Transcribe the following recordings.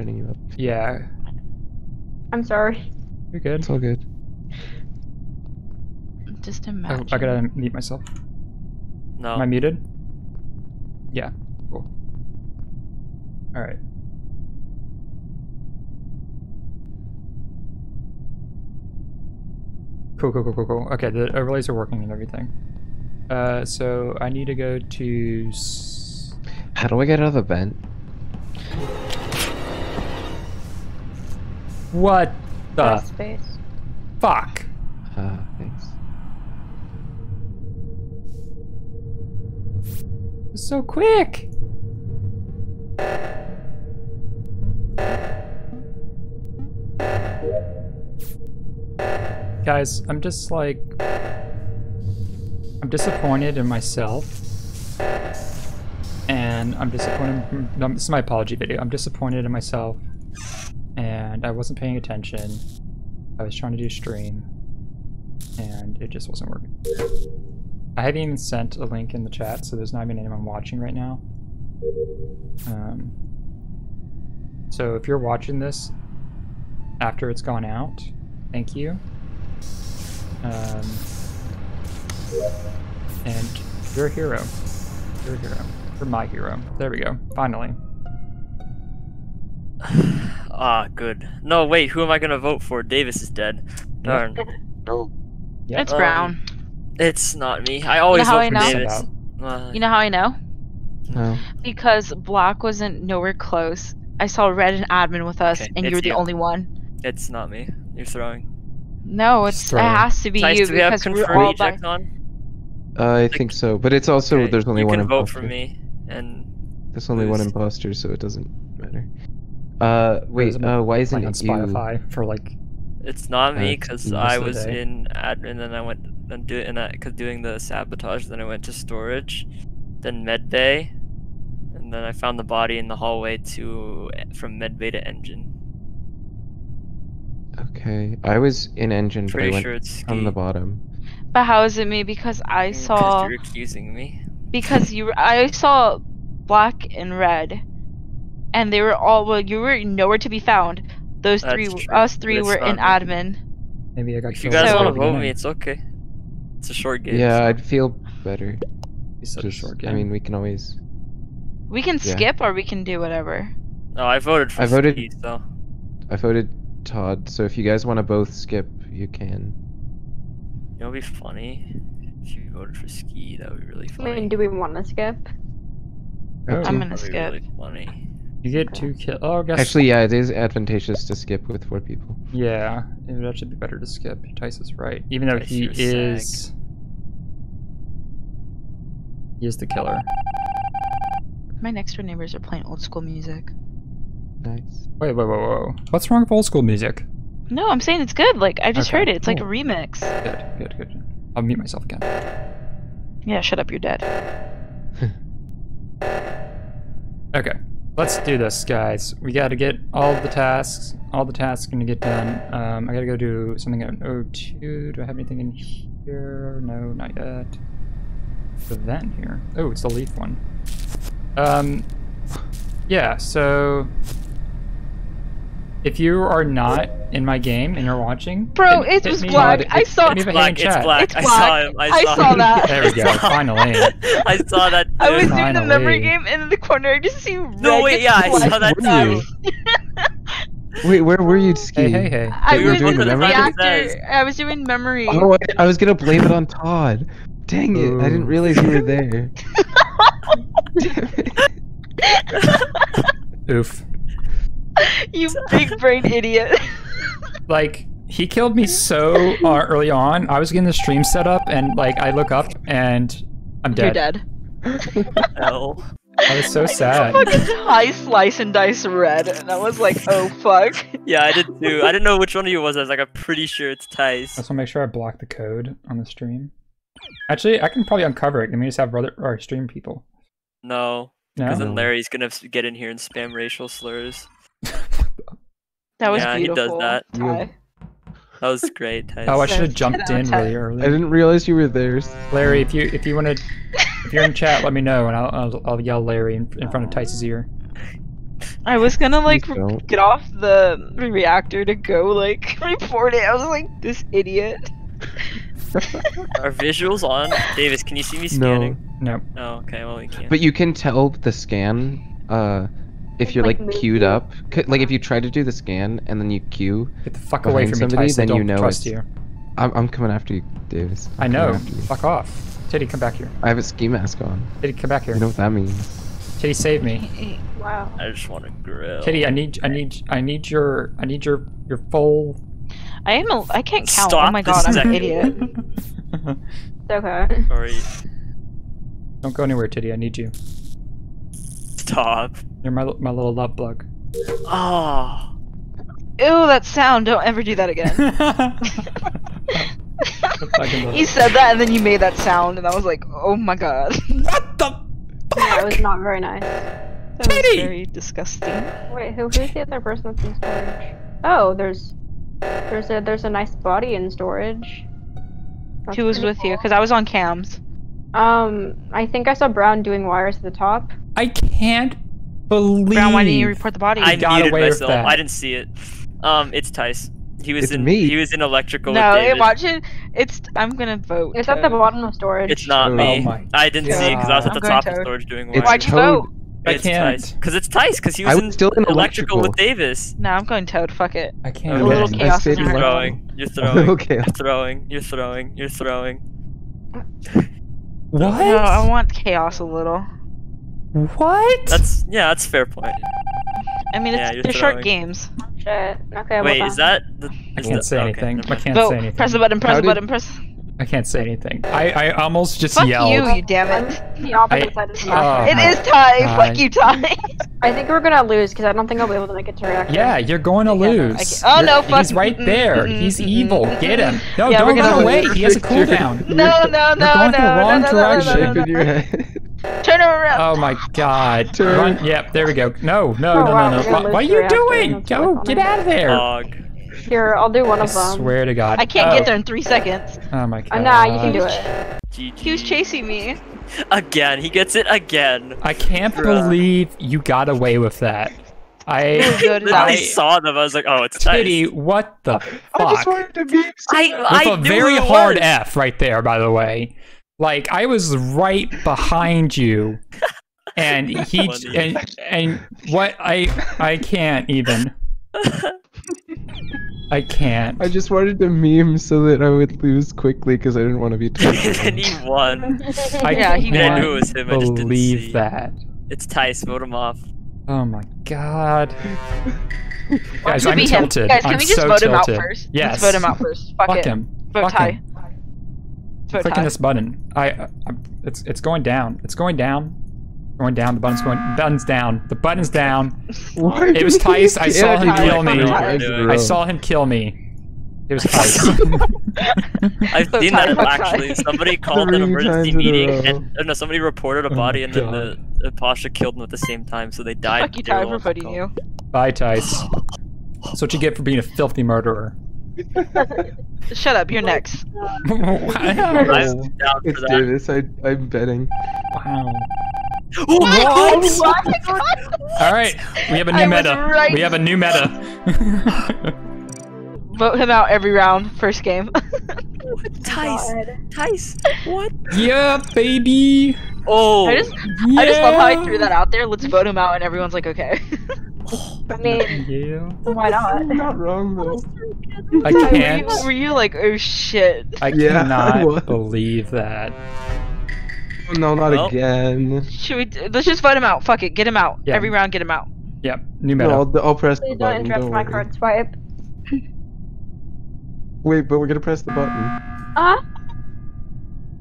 turning you up. Yeah, I'm sorry. you're good. It's all good. Just Oh, imagine. I gotta mute myself. No. Am I muted? Yeah. Cool. All right. Cool, cool, cool, cool, cool. Okay, the overlays are working and everything. Uh, so I need to go to. S- How do I get out of the vent? What the space. fuck? Uh, thanks. So quick! Guys, I'm just like. I'm disappointed in myself. And I'm disappointed. This is my apology video. I'm disappointed in myself. And I wasn't paying attention. I was trying to do stream. And it just wasn't working. I haven't even sent a link in the chat, so there's not even anyone watching right now. Um, so if you're watching this after it's gone out, thank you. Um, and you're a hero. You're a hero. You're my hero. There we go. Finally. Ah, good. No, wait. Who am I gonna vote for? Davis is dead. Darn. No. Yep. It's Um, Brown. It's not me. I always how vote I for know? Davis. Uh, You know how I know? No. Because Black wasn't nowhere close. I saw Red and Admin with us, Okay, and you it's were the you. only one. it's not me. You're throwing. No, it's it it. has to be Tice, you do we have because we're all by. on? Uh, I think so, but it's also Okay, there's only you one can vote imposter. for me, and There's only one lose. imposter, so it doesn't matter. Uh, wait. Uh, why isn't on you? Spotify for like. it's not me Uh, because most I was day. in admin, then I went and do and I cause doing the sabotage. Then I went to storage, then med bay, and then I found the body in the hallway to from med bay to engine. Okay, I was in engine, but I Pretty went sure it's from the bottom. But how is it me? Because I Because saw you're accusing me. because you I saw Black and Red, and they were all well. You were nowhere to be found. Those That's three, true, us three it's were in not admin. Maybe I got If you guys So- want at to vote me, it's okay. It's a short game. Yeah, so- I'd feel better. It's such a short game. I mean, we can always. We can Yeah. skip or we can do whatever. No, I voted for I voted- Ski, so I voted Todd, so if you guys want to both skip, you can. it'll be funny if you voted for Ski. That would be really funny. I mean, do we want to skip? Oh, I'm gonna would be skip. Really funny. You get two kills. Oh, I guess. Actually, yeah, it is advantageous to skip with four people. Yeah, it would actually be better to skip. Tice is right, even though Tice, he you're a is. He is the killer. My next door neighbors are playing old school music. Nice. Wait, wait, wait, whoa! What's wrong with old school music? No, I'm saying it's good. Like I just Okay, heard it. It's like a remix. Good, good, good. I'll mute myself again. Yeah, shut up. You're dead. Okay, let's do this, guys. We gotta get all the tasks. All the tasks gonna get done. Um, I gotta go do something at O2. Do I have anything in here? No, not yet. The vent here. Oh, it's the leaf one. Um, yeah. So, if you are not in my game and you're watching, Bro, hit- it hit was me- black. I saw hit me with a hand Black, it's chat. black. It's I saw him. I I saw, saw that. There we go, finally. I saw that. I was too. doing the memory game, and in the corner, I just see red. No, wait, get yeah, I saw that by. too. Wait, where were you skiing? Hey, hey, hey. I You was doing the the memory game? reactor. I was doing memory. Oh, I, I was gonna blame it on Todd. Dang it! I didn't realize you were there. Oof. you big brain idiot. like he killed me so uh, early on. I was getting the stream set up, and like I look up and I'm dead. You're dead. dead. Hell. I was so sad. Fucking high slice and dice red, and I was like, oh fuck. Yeah, I did too. I didn't know which one of you was. I was like, I'm pretty sure it's I Tice. just want to make sure I block the code on the stream. Actually, I can probably uncover it. Let me just have other our stream people. No, No. because then Larry's gonna get in here and spam racial slurs. That was Yeah, he does beautiful. that. Ty. That was great, Tice. Oh, I should have jumped in really early. I didn't realize you were there. Larry, if you if you want to, if you're in chat, let me know, and I'll I'll, I'll yell Larry in, in front of Tice's ear. I was gonna like get off the reactor to go like report it. I was like, this idiot. Are visuals on? Davis, can you see me No. scanning? No. Oh, okay. Well, we can't. But you can tell the scan uh, if you're Like, like, queued up. Like if you try to do the scan and then you queue. Get the fuck away Behind from me, somebody, Tyson. Then you don't know trust it's- you. I'm, I'm coming after you, Davis. I I'm know. coming after you. Fuck off. Titty, come back here. I have a ski mask on. Titty, come back here. You know what that means? Titty, save me. Wow. I just want to grill. Kitty, I need, I need, I need your, I need your, your full. I am. A, I can't count. Oh Stop oh my this god, I'm an idiot. It's okay. Sorry. Don't go anywhere, Titty. I need you. Stop. You're my, my little love bug. Oh. Ew, that sound. Don't ever do that again. Fucking little- you said that and then you made that sound, and I was like, oh my god. what the? Yeah, it was not very nice. That was very disgusting. Wait, who, who's the other person that's in storage? Oh, there's there's a there's a nice body in storage. That's Who was pretty with you? Because I was on cams. Um, I think I saw Brown doing wires at the top. I can't believe. Brown, why didn't you report the body? I got muted away with myself. that. I didn't see it. Um, it's Tice. He was It's in. me. He was in electrical. no, with hey, David. watch it. It's. I'm gonna vote. It's at the bottom of storage. It's not Oh me. my I didn't see it because I was at the I'm going top of storage doing It's wires. Why'd you vote? I It's can't. Because it's Tice. Because he was was in still in electrical with. Davis. No, I'm going Toad. Fuck it. I can't. A little chaos stayed in in. You're electrical. throwing. You're throwing. okay. You're throwing. You're throwing. You're throwing. What? No, I want chaos a little. What? That's yeah. That's a fair point. I mean, it's, you're they're short games. Shit. Okay. Wait, well is that? The, I can't the- say okay, anything. I can't Vote. say anything. Press the button. Press How the did- button. Press. I can't say anything. I, I almost just Fuck yelled. you, you damn it. the opposite I- side of the oh. It is Ty. God. Fuck you, Ty. I think we're gonna lose because I don't think I'll be able to make it to reactor. Yeah, you're going to Yeah, no, I lose. can't- oh, no, You're- fuck- He's right there. mm, He's mm, evil. mm, Get him. No, Yeah, don't we're run gonna away. lose. He has a cooldown. No, no, no, going no, the wrong no, no, no, no, direction. no, Shape no, in your head. no. Turn him around. Oh my god. Turn. Run. Yep, there we go. No, no, Oh, no, wow, no, we're no. gonna What, lose what are the you reactor, doing? that's Go, really get funny. out of there. Dog. Here, I'll do one I of them. I swear to God. I can't oh. get there in three seconds. Oh my god. Uh, nah, you can do it. GG. He was chasing me. Again, he gets it again. I can't Bruh. believe you got away with that. I. Literally I- saw them. I was like, oh, it's Titty, Tice. what the I just fuck? wanted to be. I, With I a very hard was. F right there, by the way. Like I was right behind you, and he and and what I I can't even. I can't. I just wanted to meme so that I would lose quickly because I didn't want to be. and tortured. he won. I Yeah, he can't I knew it was him, I just didn't believe see. that. It's Tice. Vote him off. Oh my god. Guys, I'm be him. tilted. Guys, can I'm we just so vote him out first? Yes. Let's vote him out first. Fuck, Fuck it. him. Vote Fuck Ty. him. Vote Clicking Ty. this button. I, I it's it's going down. It's going down. Going down. The button's going. Button's down. The button's down. Why It was do Tice, I saw him kill me. I I saw him kill me. It was Tice. I've So seen that actually. Somebody called an emergency a meeting, and uh, no, somebody reported a Oh body, my and then the, the Pasha killed them at the same time, so they died. Fuck you, They Ty, for ones voting you. Bye, Tice. That's what you get for being a filthy murderer. Shut up, you're next. I'm wow. down for It's that. Davis. I, I'm betting. Wow. Oh what? All right, we have a new I meta. right. We have a new meta. Vote him out every round, first game. Tice. Tice. What? yeah, baby. Oh. I just, I just love how I threw that out there. Let's vote him out, and everyone's like, okay. I mean, Yeah. why not? You're not wrong though. I were, can't. you, were you like, oh shit? I Yeah, I cannot believe that. Oh, no, not Well. again. Should we? d- Let's just vote him out. Fuck it, get him out. Yeah. Every round, get him out. Yep, new No, meta. I'll, I'll press the Please don't button. interrupt Don't my worry. card swipe. Wait, but we're gonna press the button. Uh,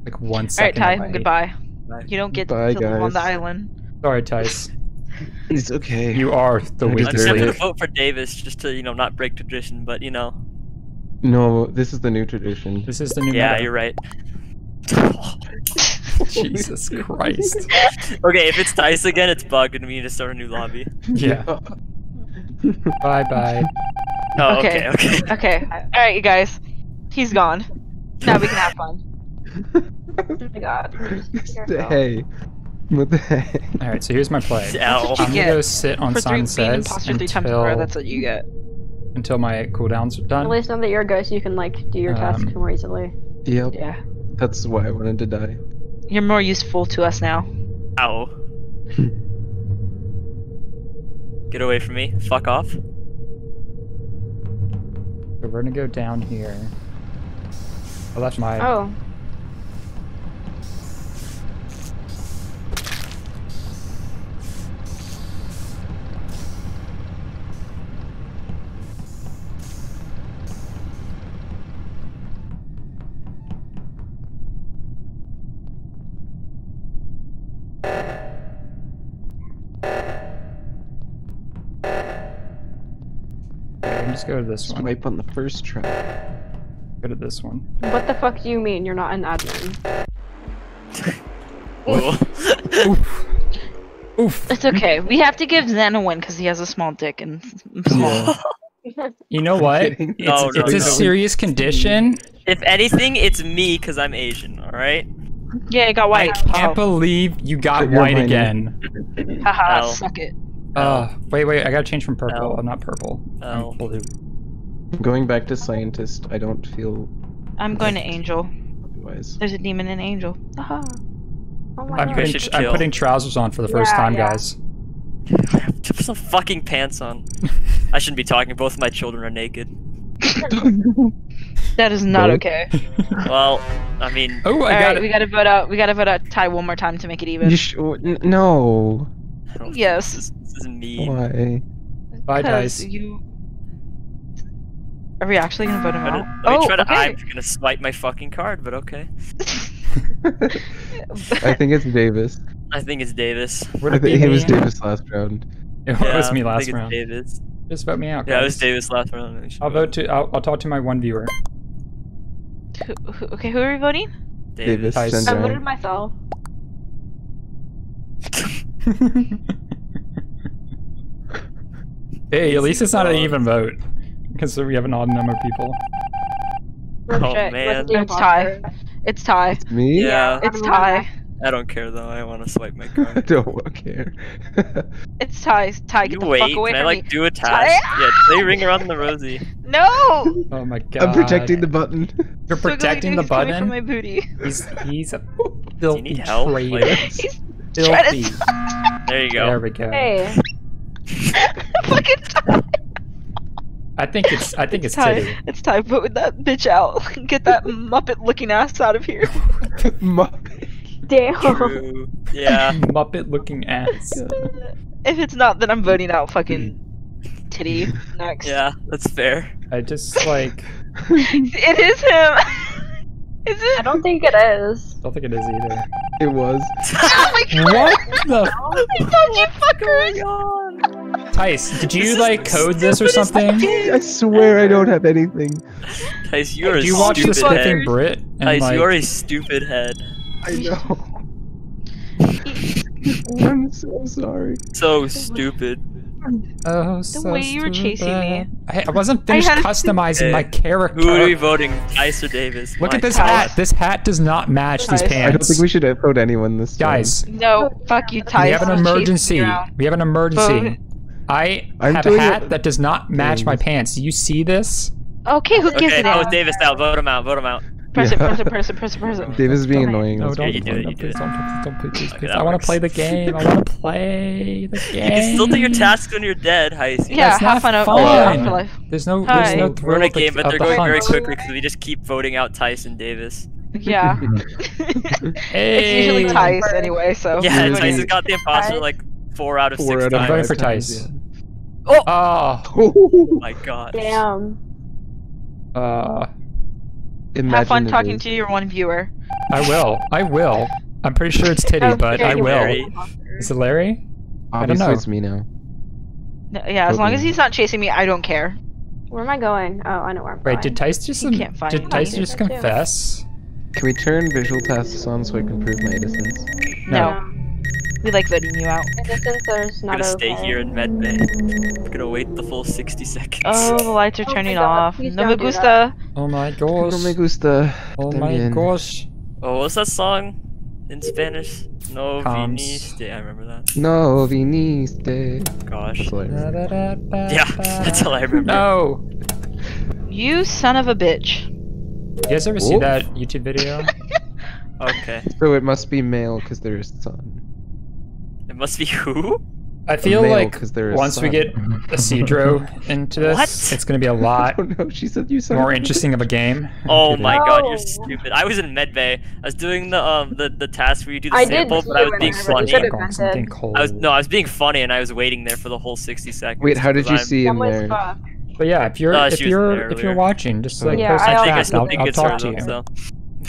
like one All right. Ty, away. goodbye. Bye. You don't get Bye, to live on the island. Sorry, Tice. It's okay. You are the I I'm just gonna vote for Davis just to you know not break tradition, but you know. No, this is the new tradition. This is the new Yeah, meta. you're right. Jesus Christ. okay, if it's Tice again, it's bugged and we need to start a new lobby. Yeah. Bye bye. Oh, Okay. okay, okay. Okay. All right, you guys. He's gone. Now we can have fun. oh my god. hey, What the heck? All right, so here's my play. Ow. what you I'm gonna go sit on For three, Simon being Says imposter three times a row, until, that's what you get. until my cooldowns are done. At least now that you're a ghost, you can like do your tasks Um, more easily. Yep, Yeah. that's why I wanted to die. You're more useful to us now. Ow. Get away from me. Fuck off. We're gonna go down here. I left my. Oh, go to this one. Swipe on the first try. Go to this one. what the fuck do you mean? You're not an admin. Whoa. Oof. Oof. It's okay. We have to give Zen a win because he has a small dick and small. Yeah. You know what? It's, No, no, it's a no. serious condition. if anything, it's me because I'm Asian. All right. Yeah, it got white. I can't believe you got white minor. again. Haha, Ow. suck it. Uh, wait, wait, I gotta change from purple. Ow. I'm not purple. Ow. I'm blue. Going back to scientist, I don't feel I'm going to Angel. otherwise. There's a demon in Angel. Haha. Oh my I'm god. putting, I'm chill. putting trousers on for the first Yeah, time, yeah. guys. Put some fucking pants on. I shouldn't be talking. Both of my children are naked. That is not Really? okay. Well, I mean, Oh, I All got right, it. we gotta vote out. We gotta vote out Ty one more time to make it even. You sh- n- no. I don't think Yes. This is, this is mean. Why? Bye, 'Cause dice. You. Are we actually gonna vote him Let out? let me oh, try to. okay. I'm gonna swipe my fucking card, but okay. I think it's Davis. I think it's Davis. Would I think it was? Davis last round. It yeah, was me I last think round. It's Davis. Just vote me out, Guys. Yeah, it was. Davis last round. I'll vote to. I'll, I'll talk to my one viewer. Who- who- okay, who are we voting? Davis. Dice. I voted myself. hey, at least it's not an even vote. Because we have an odd number of people. Oh, shit, man. what's the It's Ty. It's Ty. Me? Yeah. It's I'm Ty. I don't care though. I want to swipe my card. I don't care. It's Ty. Ty, you the wait. fuck away Can I from like me. do a Ty- task? Yeah, play ring around the rosy. No! Oh my god. I'm protecting the button. You're Squiggly protecting the Doo's coming button. From my booty. He's he's a Do you filthy help? traitor. Like, He's trying Filthy. to there you go. There we go. Hey, fucking Ty. I think it's I think It's it's Ty. Titty. It's Ty. Vote that bitch out. Get that Muppet looking ass out of here. Muppet. damn. True. Yeah. Muppet looking ass. if it's not, then I'm voting out fucking Titty next. Yeah, that's fair. I just like It is him. Is it? I don't think it is. I don't think it is either. It was. Oh my god! What the oh You fuckers! Tice, did you is like code this or something? I swear I don't have anything. Tice, you're Did a you watch the stupid Skipping head. Brit? And Tice, like, you're a stupid head. I know. I'm so sorry. So stupid. Oh, so The way you were chasing me. I, I wasn't finished had- customizing my character. Who are we voting? Tice or Davis? Look My at this God. hat. This hat does not match these pants. I don't think we should vote anyone this time. Guys, No, fuck you, Ty. we have an Stop chasing me emergency. We have an emergency. I I'm have a hat it- that does not match my pants. Do you see this? Okay, who gives Okay, it that was? Davis out. Vote him out. Vote him out. Press it, press it, press it, press it, press it. Davis is being Don't- annoying. No, don't, Yeah, you do it, you do please, it. don't, please, don't, please, please, Okay, please. I want to play the game. I want to play the game. You can still do your tasks when you're dead, Heist. Yeah, That's have not fun fun. afterlife. There's no, Hi. there's no We're in a of the, game, but they're the going very quickly because we just keep voting out Tice and Davis. Yeah. Hey. it's usually Tice anyway, so. Yeah, Really? Tice has got the imposter like four out of Four six out of I'm times. voting for Tice. yeah. Oh, Oh my god. Damn. uh, Imagine Have fun talking is. to your one viewer. I will. I will. I'm pretty sure it's Titty, but I will. Larry. Is it Larry? I don't know. it's me now. No, yeah, as long as he's not chasing me, I don't care. Where am I going? Oh, I know where I'm Wait, going. did Tice just You did. Tice I just did that too. confess? Can we turn visual tasks on so I can prove my innocence? No. We like voting you out. Innocence, there's I'm gonna okay. stay here in med bay. I'm gonna wait the full 60 seconds. Oh, the oh lights are Oh turning off. please No me gusta. Oh my gosh. No me gusta. Oh Let my me gosh. Oh, what's that song? in Spanish? No Comes. viniste. I remember that. No viniste. Gosh. That's hilarious. Yeah, that's all I remember. No. You son of a bitch. You guys ever see that YouTube video? Okay. So it must be male because they're son. It must be who? I feel Male like 'cause they're a once we son. get Isidro into this, What? it's gonna be a lot Oh no, she said you more interesting of a game. Oh my god, you're stupid. I was in medbay. I was doing the um the, the task where you do the I sample, but I was being funny. should've Going been something dead. cold. I was no, I was being funny and I was waiting there for the whole 60 seconds. Wait, how did you I'm- see him there? But yeah, if you're Uh, if you're if you're watching, just like Yeah, post I in I think I chat, still I'll, think I'll talk her to you. though,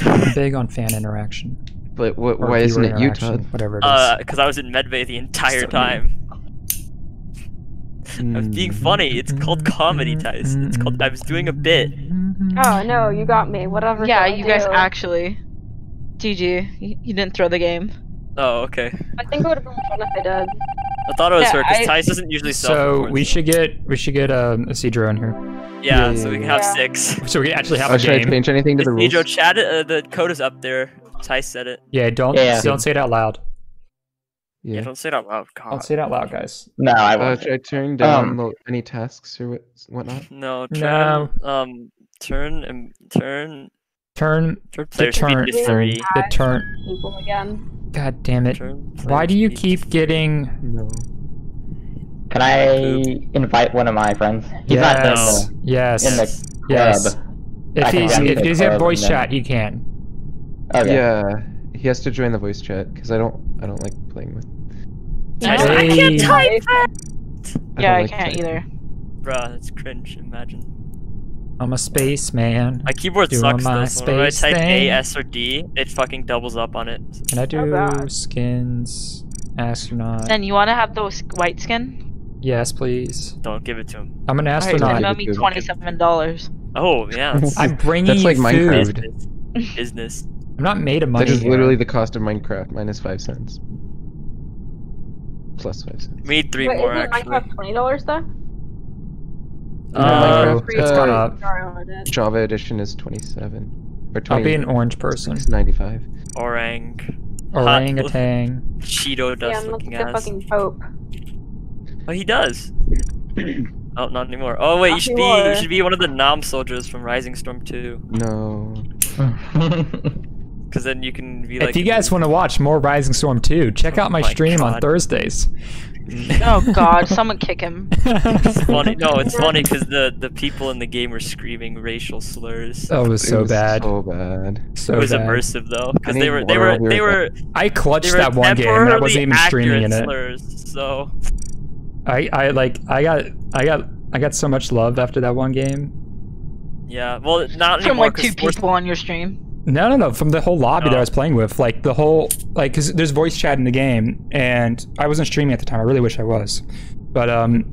I'm big on fan interaction. But what, or why isn't it you, interaction, Todd? Whatever it so. is. Uh, because I was in medbay the entire time. I was being funny. It's called comedy, Tice. It's called. I was doing a bit. Oh no, you got me. Whatever. Yeah, shall I you guys actually. GG. You, you didn't throw the game. Oh, okay. I think it would have been fun if I did. I thought it was Yeah, her because I- Tice doesn't usually So self-record, we should get we should get um, Isidro in here, Yeah, Yeah, so we can have yeah. six. so we can actually have Oh, a should I change anything to the rules? Pedro, chat. Uh, the code is up there. Tice said it. Yeah, don't Yeah. don't say it out loud. Yeah, Yeah. don't say it out loud. God. Don't say it out loud, guys. No, I Uh, won't. should I turn down Um, the, any tasks or whatnot? No, turn. No. Um, turn and turn. Turn Turn player turn- three. the turn. People again. God damn it! Turn Why do you keep getting? No. Can I invite one of my friends? He's not in Yes, the, yes, in the yes. If I he's if he's in voice chat, he can. Okay. Yeah, he has to join the voice chat because I don't I don't like playing with. Tice, Hey. I can't type. I yeah, don't I like can't typing. either. Bruh, that's cringe. Imagine. I'm a spaceman. My keyboard Doing sucks my though. So whenever I type thing. A, S, or D, it fucking doubles up on it. Can I do God. skins? Astronaut. Then you want to have those white skin? Yes, please. Don't give it to him. I'm an Alright, astronaut. Venmo Give it me twenty-seven dollars. Oh yeah. I'm bringing That's you like food. Business. business. I'm not made of money. That is here. literally the cost of Minecraft minus five cents. Plus five cents. We need three Wait, more isn't actually. Minecraft twenty dollars though? No, Uh, Minecraft, it's uh, gone up. Sorry, I did. Java edition is twenty-seven or 20, I'll be an orange person. It's ninety-five. Orang. Orangutan. Cheeto Yeah, dust I'm looking like the ass. fucking Pope. Oh, he does. oh, not anymore. Oh wait, you Not should be you should be one of the Nom soldiers from Rising Storm 2, No. because then you can be like. if you guys want to watch more Rising Storm 2, check out my Oh my stream on Thursdays. Oh God, someone kick him. It's funny. No, it's funny because the the people in the game were screaming racial slurs. Oh, that was It so was bad. So bad. So it was bad. immersive though, because they were they were they were I clutched were that one game. and I wasn't even streaming in it. slurs. So I, I like I got I got I got so much love after that one game. yeah, well not From anymore. like two 'cause Force- people on your stream. No, no, no. From the whole lobby that I was playing with, like the whole, like, cause there's voice chat in the game, and I wasn't streaming at the time. I really wish I was, but um,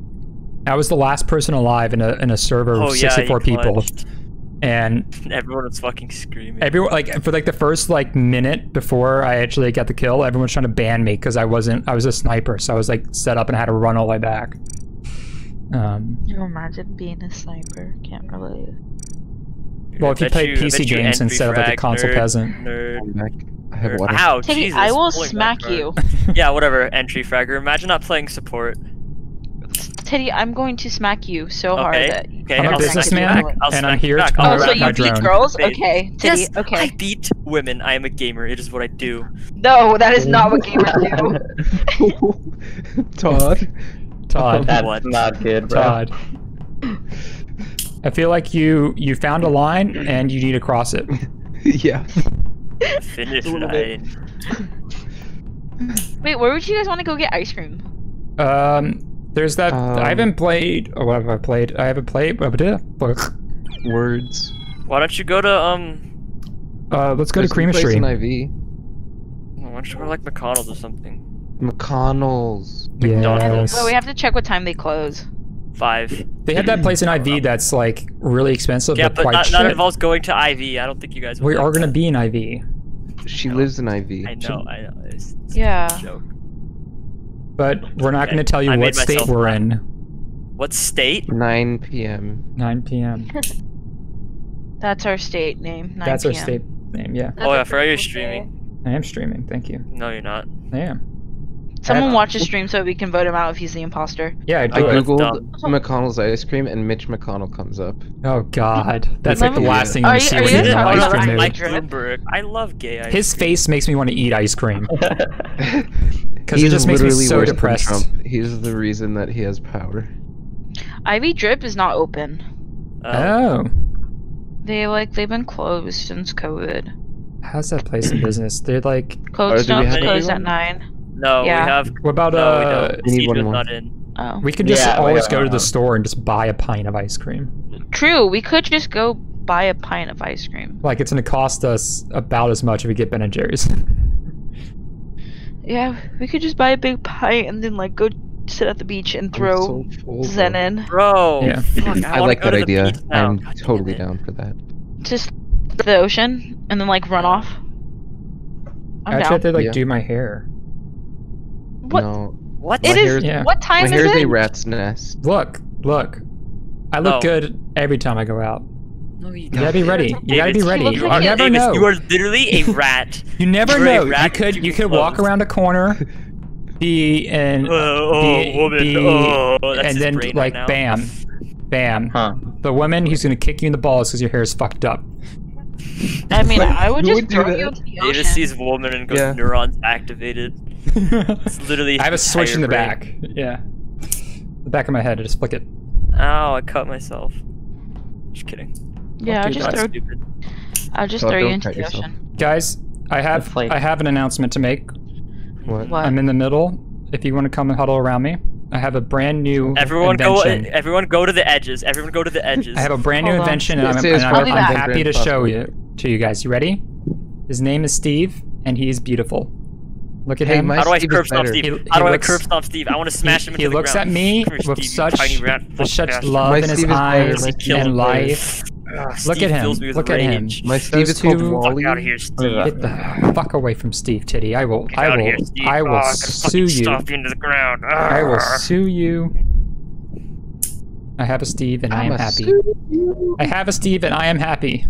I was the last person alive in a in a server Oh of yeah, 64 you people, clutched. and Everyone was fucking screaming. everyone like for like the first like minute before I actually got the kill, everyone was trying to ban me because I wasn't. I was a sniper, so I was like set up and I had to run all the way back. Um, You imagine being a sniper? Can't relate. Well, if you Bet play PC you games entry instead of like a console nerd, peasant. Nerd. I'm back. I have nerd. water. Ow, Teddy, Jesus, I will pulling smack back you. Yeah, whatever. Entry fragger. Imagine not playing support. Teddy, I'm going to smack you so hard Okay. that Okay. I'm a I'll smack businessman. I'll and I'm smack you here to back. promote I'll Oh, so you my beat drone. girls? Okay, Teddy. Yes, okay. I beat women. I am a gamer. It is what I do. No, that is not what gamers do. Todd. Todd. That's What? not good, bro. Todd. I feel like you you found a line and you need to cross it. yeah. Finish A bit. line. Wait, where would you guys want to go get ice cream? Um, there's that. Um, I haven't played. Or what have I played? I haven't played. Words. Why don't you go to um? Uh, let's go to a Creamer place Stream. in IV. Why don't you go to like McConnell's or something? McConnell's. Yes. Well, we have to check what time they close. Five. They have that place in IV that's like really expensive, Yeah, but but quite not, cheap. not involves going to IV. I don't think you guys. we would are like gonna that. be in IV, She lives in IV. I know. I know. It's, it's Yeah. A joke. but we're not Okay, gonna tell you I what state we're laugh. in. What state? 9 p.m. 9 p.m. That's our state name. 9 That's our state name. Yeah. Oh, yeah, That's for how you're a cool streaming. I am streaming. Thank you. No, you're not. I am. Someone watch the stream so we can vote him out if he's the imposter. Yeah, I I do it. googled McConnell's ice cream and Mitch McConnell comes up. Oh God, that's like the me- last thing you Are want to you- see when you you're in ice cream Mike mood. Bloomberg. I love gay ice His cream. face makes me want to eat ice cream because it just makes me literally so depressed. Trump. He's the reason that he has power. IV Drip is not open. Uh, Oh, They like they've been closed since COVID. how's that place in business? They're like, Cold do we Stone's have closed at nine. No, Yeah. we have. what about no, we uh? don't. We need one more. not in. Oh. We could just Yeah, always don't go to the store and just buy a pint of ice cream. True, we could just go buy a pint of ice cream. Like it's gonna cost us about as much if we get Ben and Jerry's. Yeah, we could just buy a big pint and then like go sit at the beach and throw so full, Zen in. Bro. Yeah. fuck, I, I like that idea. Beach now. I'm God totally down for that. Just the ocean and then like run off. I'm I actually down. have to like Yeah. do my hair. What? No, What? It My is. Yeah. What my time is hair's it? a rat's nest. Look, look. I look No. good every time I go out. No, you You gotta be ready. You gotta be ready. looks You, like you never Davis, know. You are literally a rat. You never You're know. You could you two could walk clothes. around a corner, be in, oh, oh, be, woman. be- oh, that's and then brain like right now. bam, bam. Huh. The woman who's gonna kick you in the balls because your hair is fucked up. I mean, I would just would do throw that? you into the Davis sees woman and goes Yeah. neurons activated. It's literally. I have a switch in the entire back. Yeah, the back of my head. I just flick it. brain. Ow! I cut myself. Just kidding. Yeah, I'll just that. throw. Stupid. I'll just Oh, throw you don't into the yourself. ocean. Guys, I have I have an announcement to make. What? What? I'm in the middle. If you want to come and huddle around me, I have a brand new Everyone go. Everyone go to the edges. Everyone go to the edges. I have a brand new on. invention, and I'm, and I'm, I'm happy to show you to you guys. You ready? His name is Steve, and he's beautiful. Look at Hey, him. How do I Steve is curb stomp. Steve? He- How do looks- I curb stomp Steve? I want to smash he, him he into the head. He looks at me Come with Steve, such with such love My in his ah, Steve is eyes and him, life. Ugh, Look at him. fills me with Look at him. My Steve Those is called two- Fuck Wally. out of here, Steve. Get the fuck away from Steve Titty. I will. Get I will. here, I will Oh, sue you. Stomp you into the ground. I will ah. sue you. I have a Steve, and I am I'ma happy. I have a Steve, and I am happy.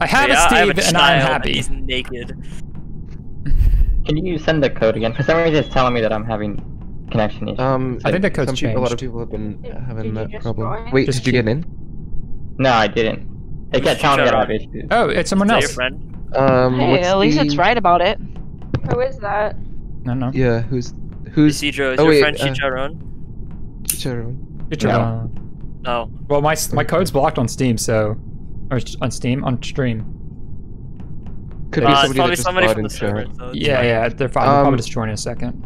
I have Yeah, a I Steve, have a and I am happy. He's naked. Can you send the code again? For some reason, it's telling me that I'm having connection issues. Um, I think the code's some people, a lot of people have been Did- having did that problem. Wait, Just did you get in? no, I didn't. It kept telling me that I have issues. Oh, it's someone Is else. your friend? Um, Hey, what's at least it's right about it. Who is that? No, no. Yeah, who's who's Isidro, is oh, your wait, friend uh, Chicharron? Chicharron? Good No. job. No. Well, my my code's blocked on Steam, so or on Steam on stream. Could Uh, be somebody probably that just somebody bought from in the server. so Yeah, fine. yeah, they're fine. They'll Um, probably just join in a second.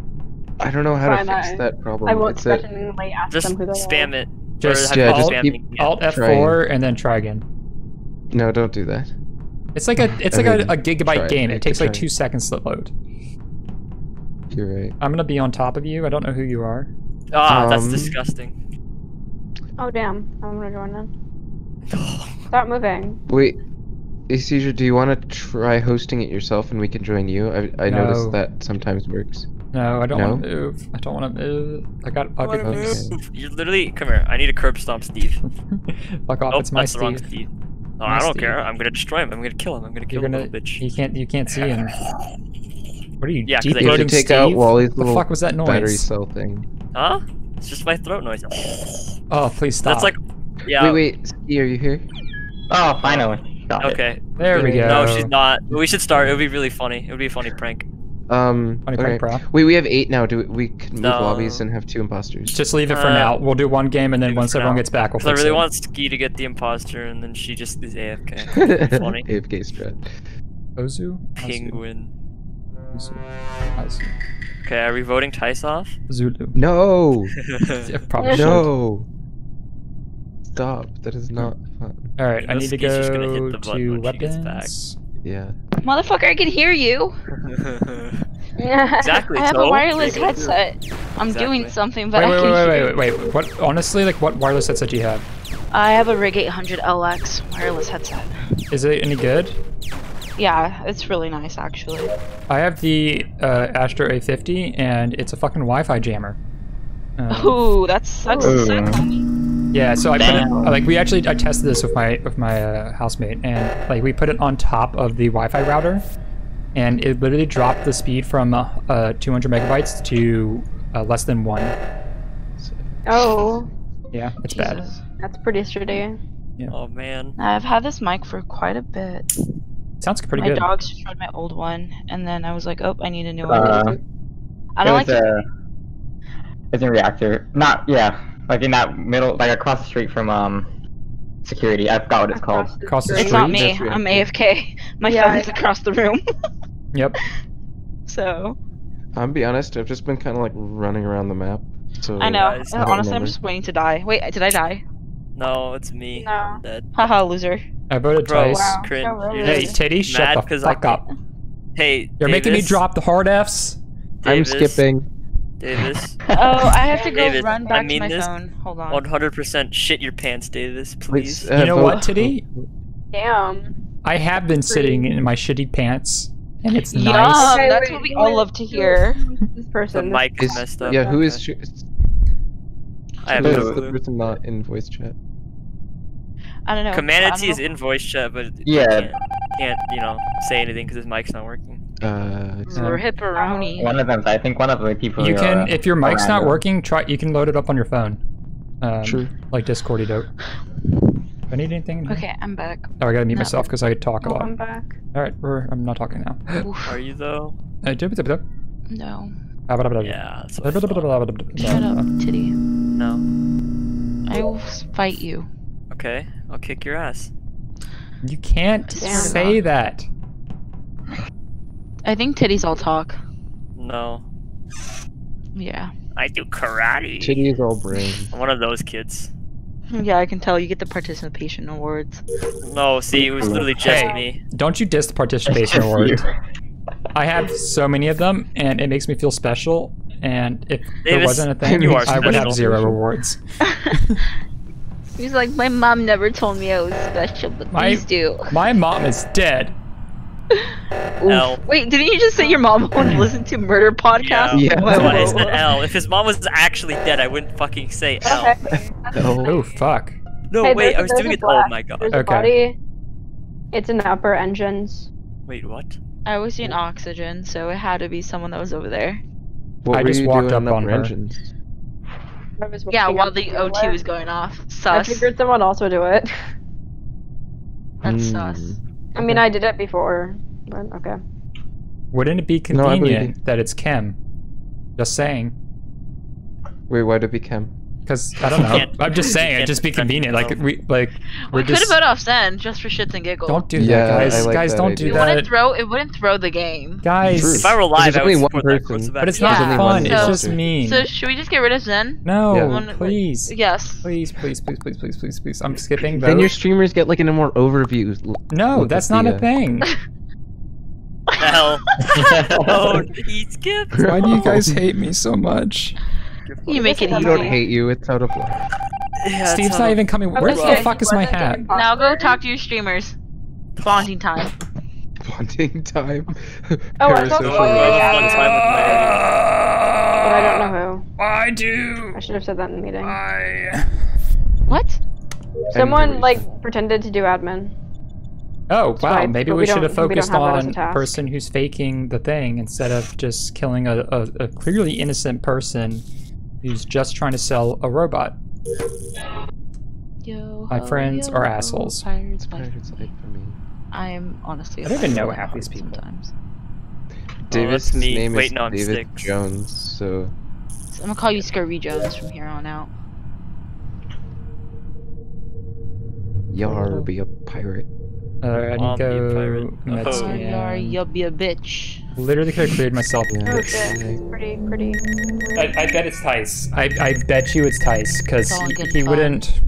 I don't know how to fix I- that problem. I won't it's a, questioningly ask Just them who they spam are. it. Just- yeah, people just keep- Alt. F4 and then try again. no, don't do that. It's like a it's I like mean, a, a gigabyte try it. game. It takes like try. two seconds to load. You're right. I'm gonna be on top of you. I don't know who you are. Ah, that's Um, disgusting. Oh damn, I'm gonna join in. Stop moving. Wait, Caesar, do you want to try hosting it yourself and we can join you? I I No. noticed that sometimes works. No, I don't No? want to move. I don't want to move. I got I wanna bucket Okay. move. You're literally come here. I need a curb stomp, Steve. Fuck off. Oh, it's my that's the wrong Steve. Steve. Oh, My I don't Steve. care. I'm gonna destroy him. I'm gonna kill him. I'm gonna kill You're him, gonna. little bitch. You can't. You can't see him. What are you? Yeah, 'cause deep I- You have to throating take Steve? out Wally's the little fuck was that battery noise? cell thing. Huh? It's just my throat noise. Oh, please stop. That's like, yeah. Wait, wait, Ski, are you here? Oh, finally. Got it. Okay. there we go. No, she's not. We should start. It would be really funny. It would be a funny prank. Um, Funny okay. prank, bro. Wait, we have eight now. Do we, we can move No. lobbies and have two imposters? Just leave it for Uh, now. We'll do one game, and then once everyone now. gets back, we'll Because I fix really it. want Ski to get the imposter, and then she just is AFK. funny. AFK strat. Ozu? Ozu, Penguin. Ozu, Ozu. Okay, are we voting Tice off? Zulu. No, Yeah, probably should. no. Stop. That is not fun. All right, I need to Ski's just gonna hit go the to when she gets back. weapons. Yeah. Motherfucker, I can hear you. Exactly, I have so? a wireless Take it. headset. I'm doing something, but Wait, I can wait, hear wait, wait, wait. What? Honestly, like, what wireless headset do you have? I have a Rig 800 LX wireless headset. Is it any good? Yeah, it's really nice actually. I have the uh, Astro A50, and it's a fucking Wi-Fi jammer. Um, Ooh, that's that's Ooh. sick. Homie. Yeah, so I put it, like we actually I tested this with my with my uh, housemate, and like we put it on top of the Wi-Fi router, and it literally dropped the speed from uh, uh, 200 megabytes to uh, less than one. So- Oh, Yeah, it's bad. That's pretty shitty. Oh man. I've had this mic for quite a bit. Sounds pretty my good. My dogs destroyed my old one, and then I was like, oh, I need a new one. Uh, I don't it like was, it. uh, it's in reactor. Not yeah, like in that middle, like across the street from um security. I forgot what it's called. Across the Across the street. It's not me. That's I'm. AFK. My Yeah, phone's across the room. Yep. so I'll be honest, I've just been kind of like running around the map. So I know. guys, I don't honestly, I'm just waiting to die. Wait, did I die? No, it's me. No. I'm dead. Haha, loser. I voted Bro, twice. Wow. cringe. so You're Hey, just Titty, mad shut the 'cause I fuck up. Hey, You're making me drop the hard Fs. I'm skipping. Davis, Oh, I have to go David, run I back to my this. phone. Hold on. 100% shit your pants, Davis. Please. uh, You know what, Titty? Damn. I have been sitting in my shitty pants, and it's Yum, nice. Okay, that's what we all love to hear. This person. this- mic is Is, messed up. yeah, who is? Okay. sh- I have no is the person not in voice chat? I don't know. Commanity I is in voice chat, but Yeah. can't, can't you know say anything because his mic's not working. Uh, it's We're hipperoni. One of them. I think one of the people. You can, are, if your mic's not working, try. You can load it up on your phone. Um, True. Like Discordy dope. Do I need anything? Okay, I'm back. Oh, I gotta mute No. myself because I talk a Oh, lot. I'm back. All right, we're, I'm not talking now. Oof, Are you though? Uh, no. Ah, Yeah. Shut up, titty. No. I will fight you. Okay, I'll kick your ass. You can't Damn. say that. I think titties all talk. No. Yeah. I do karate. Titty is all brain. I'm one of those kids. Yeah, I can tell. You get the participation awards. No, see, it was literally just Hey. me. Don't you diss the participation award. I have so many of them, and it makes me feel special. And if there Davis, wasn't a thing, you are I would have zero rewards. He's like, my mom never told me I was special, but My- these do. My mom is dead. Oof. L. Wait, didn't you just say your mom wouldn't listen to murder podcasts? Yeah. That's why I Whoa. said L. If his mom was actually dead, I wouldn't fucking say L. Okay. No. Oh fuck. No, Hey, wait, I was doing a it. Oh my god. There's Okay. a body. It's in the upper engines. Wait, what? I was in oxygen, so it had to be someone that was over there. What I were just you walked doing up on upper her. engines? Yeah, while the O2 it. was going off. I figured someone else would do it. That's Hmm. sus. I mean, I did it before, but okay. Wouldn't it be No, convenient that it's Kim? Just saying. Wait, why did it become? Because I don't know. I'm just saying. It'd just be convenient. Like we like We we're could have just. voted off Zen just for shits and giggles. Don't do Yeah, that, guys. like guys, that don't idea. do it wouldn't that. throw. It wouldn't throw the game. Guys. True. If I were live, There's I only would one support that person. Kosovo But it's back. not Yeah. fun. So- It's just mean. So should we just get rid of Zen? no, Yeah. One- please. Yes. Please, please, please, please, please, please, please. I'm skipping Then your streamers get like in a more overview. No, that's not the, a thing. L. oh, he skipped. Why do you guys hate me so much? You make it This We don't hate you. It's out of love. Yeah, Steve's not not even coming. Where Okay, the fuck is my hat? Now go talk to your streamers. Bonding time. Bonding time. Oh, I thought Parasocial so. Have a time with But I don't know who. I do. I should have said that in the meeting. I. What? Someone Anyways. like pretended to do admin. Oh wow, right, maybe we, we should have don't- we don't focused have that as a person who's faking the thing instead of just killing a, a, a clearly innocent person who's just trying to sell a robot. Yo. My friends yo are assholes. Pirates, It's life. Pirate's Life for me. I'm honestly. I don't even know offended half these people. Sometimes. David's that's me. name Wait, is no, David six. Jones, so So I'm gonna call you Scurvy Jones from here on out. Yar be a pirate. Uh, I'll be a pirate. Metz, Oh. Sorry, yeah. you'll be a bitch. Literally could have cleared myself. Yeah. Oh shit. Pretty, pretty. I, I bet it's Tice. I, I bet you it's Tice because It's all in good he wouldn't.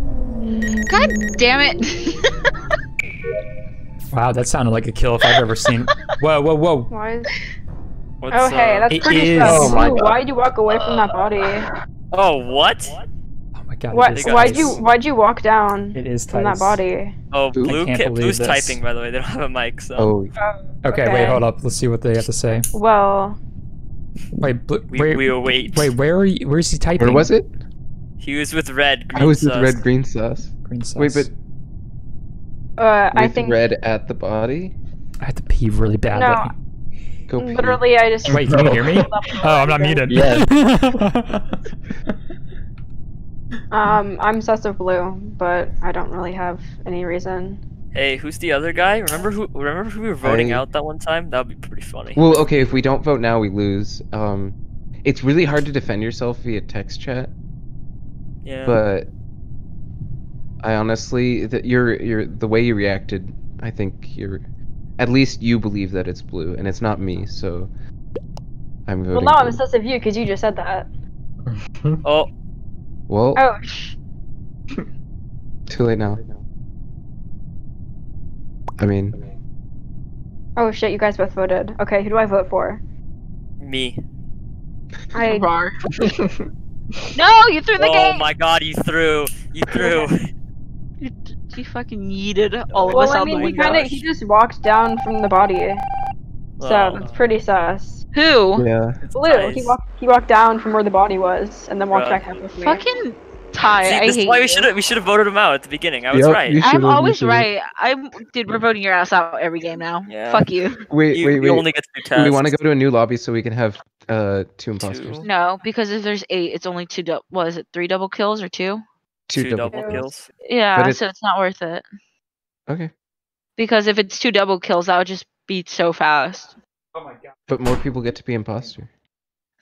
God damn it! Wow, that sounded like a kill if I've ever seen. Whoa, whoa, whoa! Why is? What's, Oh hey, uh, that's It pretty is- Oh my God. Why'd you walk away from that body? Oh, what? My god! What? It is got Why'd Tice. you? Why'd you walk down It is from that body? Oh, blue can't ca- blue's this. typing, by the way. They don't have a mic, so. Oh, Okay, wait, hold up. Let's see what they have to say. Well, Wait, bl- We, wait, we wait. wait. Where are you? Where's he typing? where was it? He was with red. Green I was with red green sauce. Green sauce. Wait, but uh, I think red at the body. I had to pee really bad. No. Go pee. Literally, I just. Wait, can you hear me? Oh, I'm not muted. Yes. Um, I'm sus of blue, but I don't really have any reason. Hey, who's the other guy? Remember who? Remember who we were voting I- out that one time? That would be pretty funny. Well, okay, if we don't vote now, we lose. Um, it's really hard to defend yourself via text chat, yeah. but I honestly, that you're you're the way you reacted. I think you're, at least you believe that it's blue, and it's not me. So, I'm Well, voting. no, I'm blue. sus of you because you just said that. oh, Well, Oh, sh- too late now. I mean, oh shit! You guys both voted. Okay, who do I vote for? me. I. Rar. No, you threw the Oh game. Oh my God! You threw. You threw. You, you fucking yeeted all of Well, us I out mean, the he window. kind of he just walked down from the body, so Oh. that's pretty sus. Who? yeah. Blue. He Nice. walked. He walked down from where the body was, and then walked Bruh. back up with me. Fucking Ty. See, I this is hate why we should have we should have voted him out at the beginning. I was Yep, right. I'm always right. I'm dude. We're voting your ass out every game now. Yeah. Fuck you. Wait, You, wait, you only get two Do tests. we want to go to a new lobby so we can have uh two imposters? Two. No, because if there's eight, it's only two. Du- what is it? Three double kills or two? two, double, kills. kills. Yeah, But it- so it's not worth it. Okay, Because if it's two double kills, that would just be so fast. Oh my god. but more people get to be imposter,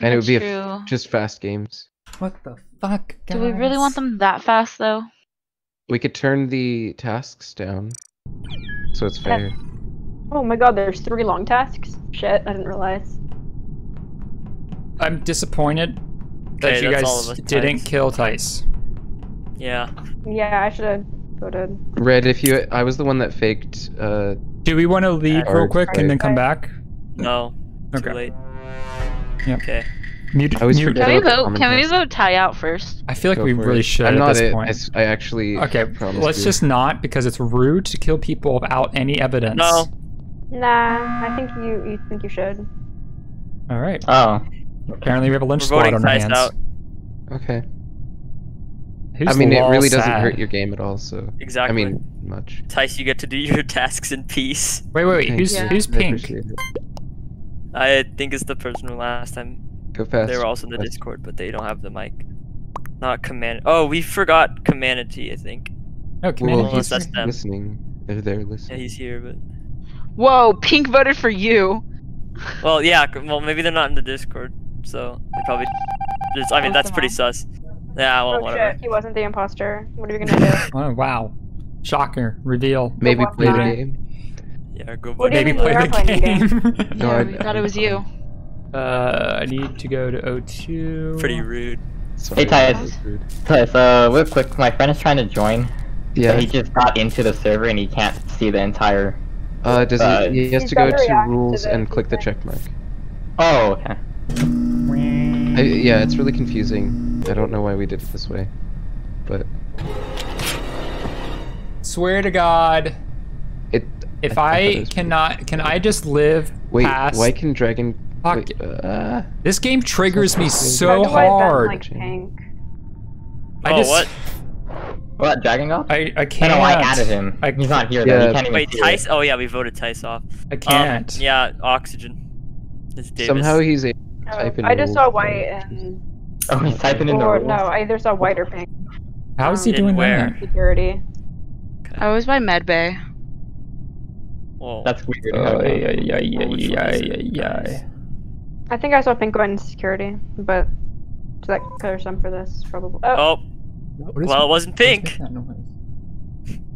and it would That's be a f- just fast games. What the fuck, Do we really want them that fast though? We could turn the tasks down, so it's Yeah. fair. Oh my god, there's three long tasks. Shit, I didn't realize. I'm disappointed that Okay, you guys didn't Tice. kill Tice. Yeah. Yeah, I should have voted. Red, if you, I was the one that faked. Uh, Do we want to leave real quick and then come Okay. back? No. Too Okay. late. Yep. Okay. Mute, I always mute- Can we vote? common Can we vote Ty out first? I feel like go we really it. should I'm at not this it. point. I s- I, actually. Okay, promised let's you. just not because it's rude to kill people without any evidence. No. Nah, I think you you think you should. All right. Oh. Apparently we have a lynch We're squad voting on our hands. out. Okay. Who's I mean, it lol really doesn't hurt your game at all. So. Exactly. I mean, much. Tice, you get to do your tasks in peace. Wait, wait, wait. Who's you. who's I pink? Appreciate it. I think it's the person from last time. Go fast. They were also in the fast. Discord, but they don't have the mic. Not command. Oh, we forgot Commanity. I think. Oh, come Well, in. Unless he's that's them. listening. They're there listening. Yeah, listening. he's here, but. Whoa, Pink voted for you. Well, yeah. Well, maybe they're not in the Discord, so they probably. Just, I mean, Both that's pretty them. sus. Yeah. Well, oh whatever. shit, he wasn't the imposter. What are you gonna do? Oh wow. Shocker. Reveal. Maybe play the game. Yeah. Go. What vote Maybe mean for we play are the playing the game. No, yeah, I- we thought it was you. uh, I need to go to O2. Pretty rude. Sorry, Tice. that was rude. Tice, uh, real quick, my friend is trying to join. Yeah. He just got into the server and he can't see the entire. Uh, does Uh, he? He has to go gotta to react to rules and click the feedback. check mark. Oh, okay. I, yeah, it's really confusing. I don't know why we did it this way, but Swear to God, it. If I- I thought it cannot, can I just live Wait, past? why can Dragon? Fuck. Wait, uh, This game triggers me so How do I bend, hard. like pink? I oh, just, what? What, Dragon Golf? I, I I can't. know I added him. I- He's not here though. He can't even Wait, see it. Tice. Oh yeah, we voted Tice off. I Um, can't. yeah, oxygen. Davis. somehow he's able to Oh, type in. I just saw white and Oh, he's typing in the or rules. no, I either saw white or pink How is he In doing where? that? security. I was by Medbay. Whoa. That's weird. Oh, Okay. yeah, yeah, yeah, Well, which yeah, yeah, yeah. I think I saw pink going into security, but does that clear some for this? Probably. Oh, Oh, well, it- it wasn't pink.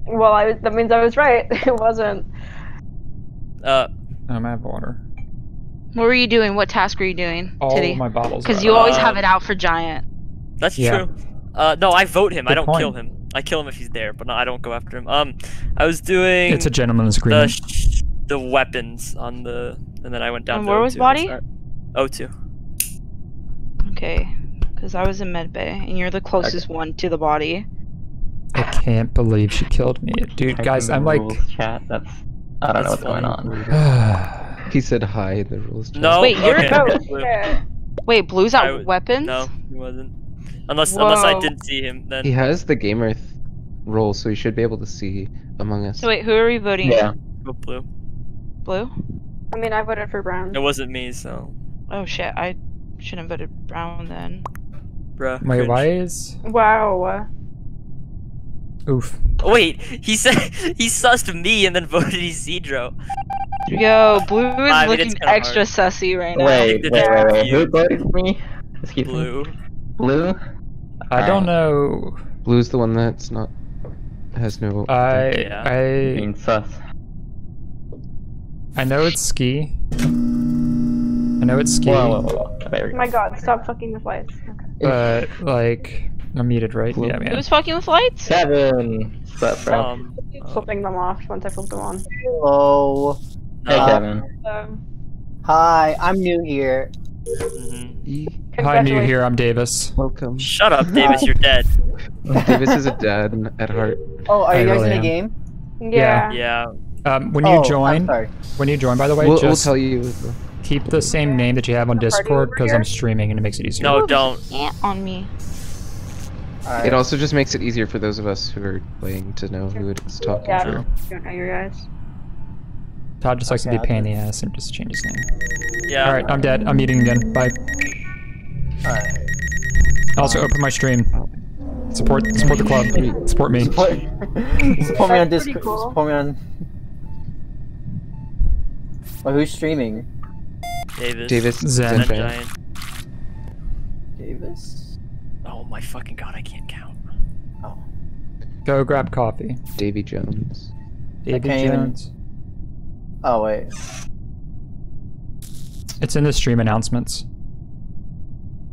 well, I was, that means I was right. it wasn't. Uh, Um, I have water. What were you doing? What task were you doing, All Titty? my bottles. Because you always Uh, have it out for Giant. that's Yeah. true. Uh, no, I vote him. I don't point. kill him. I kill him if he's there, but no, I don't go after him. Um, I was doing It's a gentleman's the agreement. sh- the weapons on the, and then I went down. And to where was O2 body? and O2. Okay. Because I was in Medbay, and you're the closest one to the body. I can't believe she killed me, dude. Typing Guys, I'm like. Chat. That's. I don't know That's what's going on. He said hi in the rules. chat. No. Wait, you're okay. Blue. Wait, Blue's out I w- weapons? No, he wasn't. Unless unless I didn't see him, then He has the gamer th- role, so he should be able to see Among Us. So wait, who are we voting? Yeah. go oh, blue. Blue? I mean, I voted for Brown. It wasn't me, so. Oh shit, I shouldn't have voted Brown then. Bruh. My cringe. why is? Wow. Oof. Wait, he said he sussed me and then voted Isidro. Yo, Blue is I mean, looking it's extra hard. sussy right now. Wait, wait, wait, wait. Who voted for me? Excuse me. Blue. Blue? I don't know. Blue's the one that's not has no. I Yeah. I Being sus. I know it's ski. I know it's ski, Whoa, whoa, whoa. There Oh go. my god, stop fucking with lights. Okay. but like I'm muted, right? Blue. Yeah, yeah. Who's fucking with lights? Kevin! What's up, bro? Um, uh, Flipping them off once I flip them on. Hello. hey, uh, Kevin. So, Hi, I'm new here. Mhm. E- Hi, new here. I'm Davis. Welcome. Shut up, Davis. You're dead. Davis is a dad at heart. Oh, are I you guys really in am. the game? Yeah. Yeah. Um, when you oh, I'm join, sorry. when you join, by the way, We'll, we'll just tell you. keep the same name that you have on Discord because? I'm streaming and it makes it easier. No, don't. Ant on me. Alright. It also just makes it easier for those of us who are playing to know who it is talking Yeah. to. Don't know you guys. Todd just likes to be a pain in the ass and just change his name. Yeah. All right, I'm dead. I'm eating again. Bye. Alright. Also, open my stream. Support, support the club. Support me. Support, support me on Discord. cool. Support me on. Well, who's streaming? Davis. Davis Zen. Zen Zen Giant. Davis? Oh my fucking god, I can't count. Oh. Go grab coffee. Davy Jones. Davy can't even- Jones. Oh, wait. It's in the stream announcements.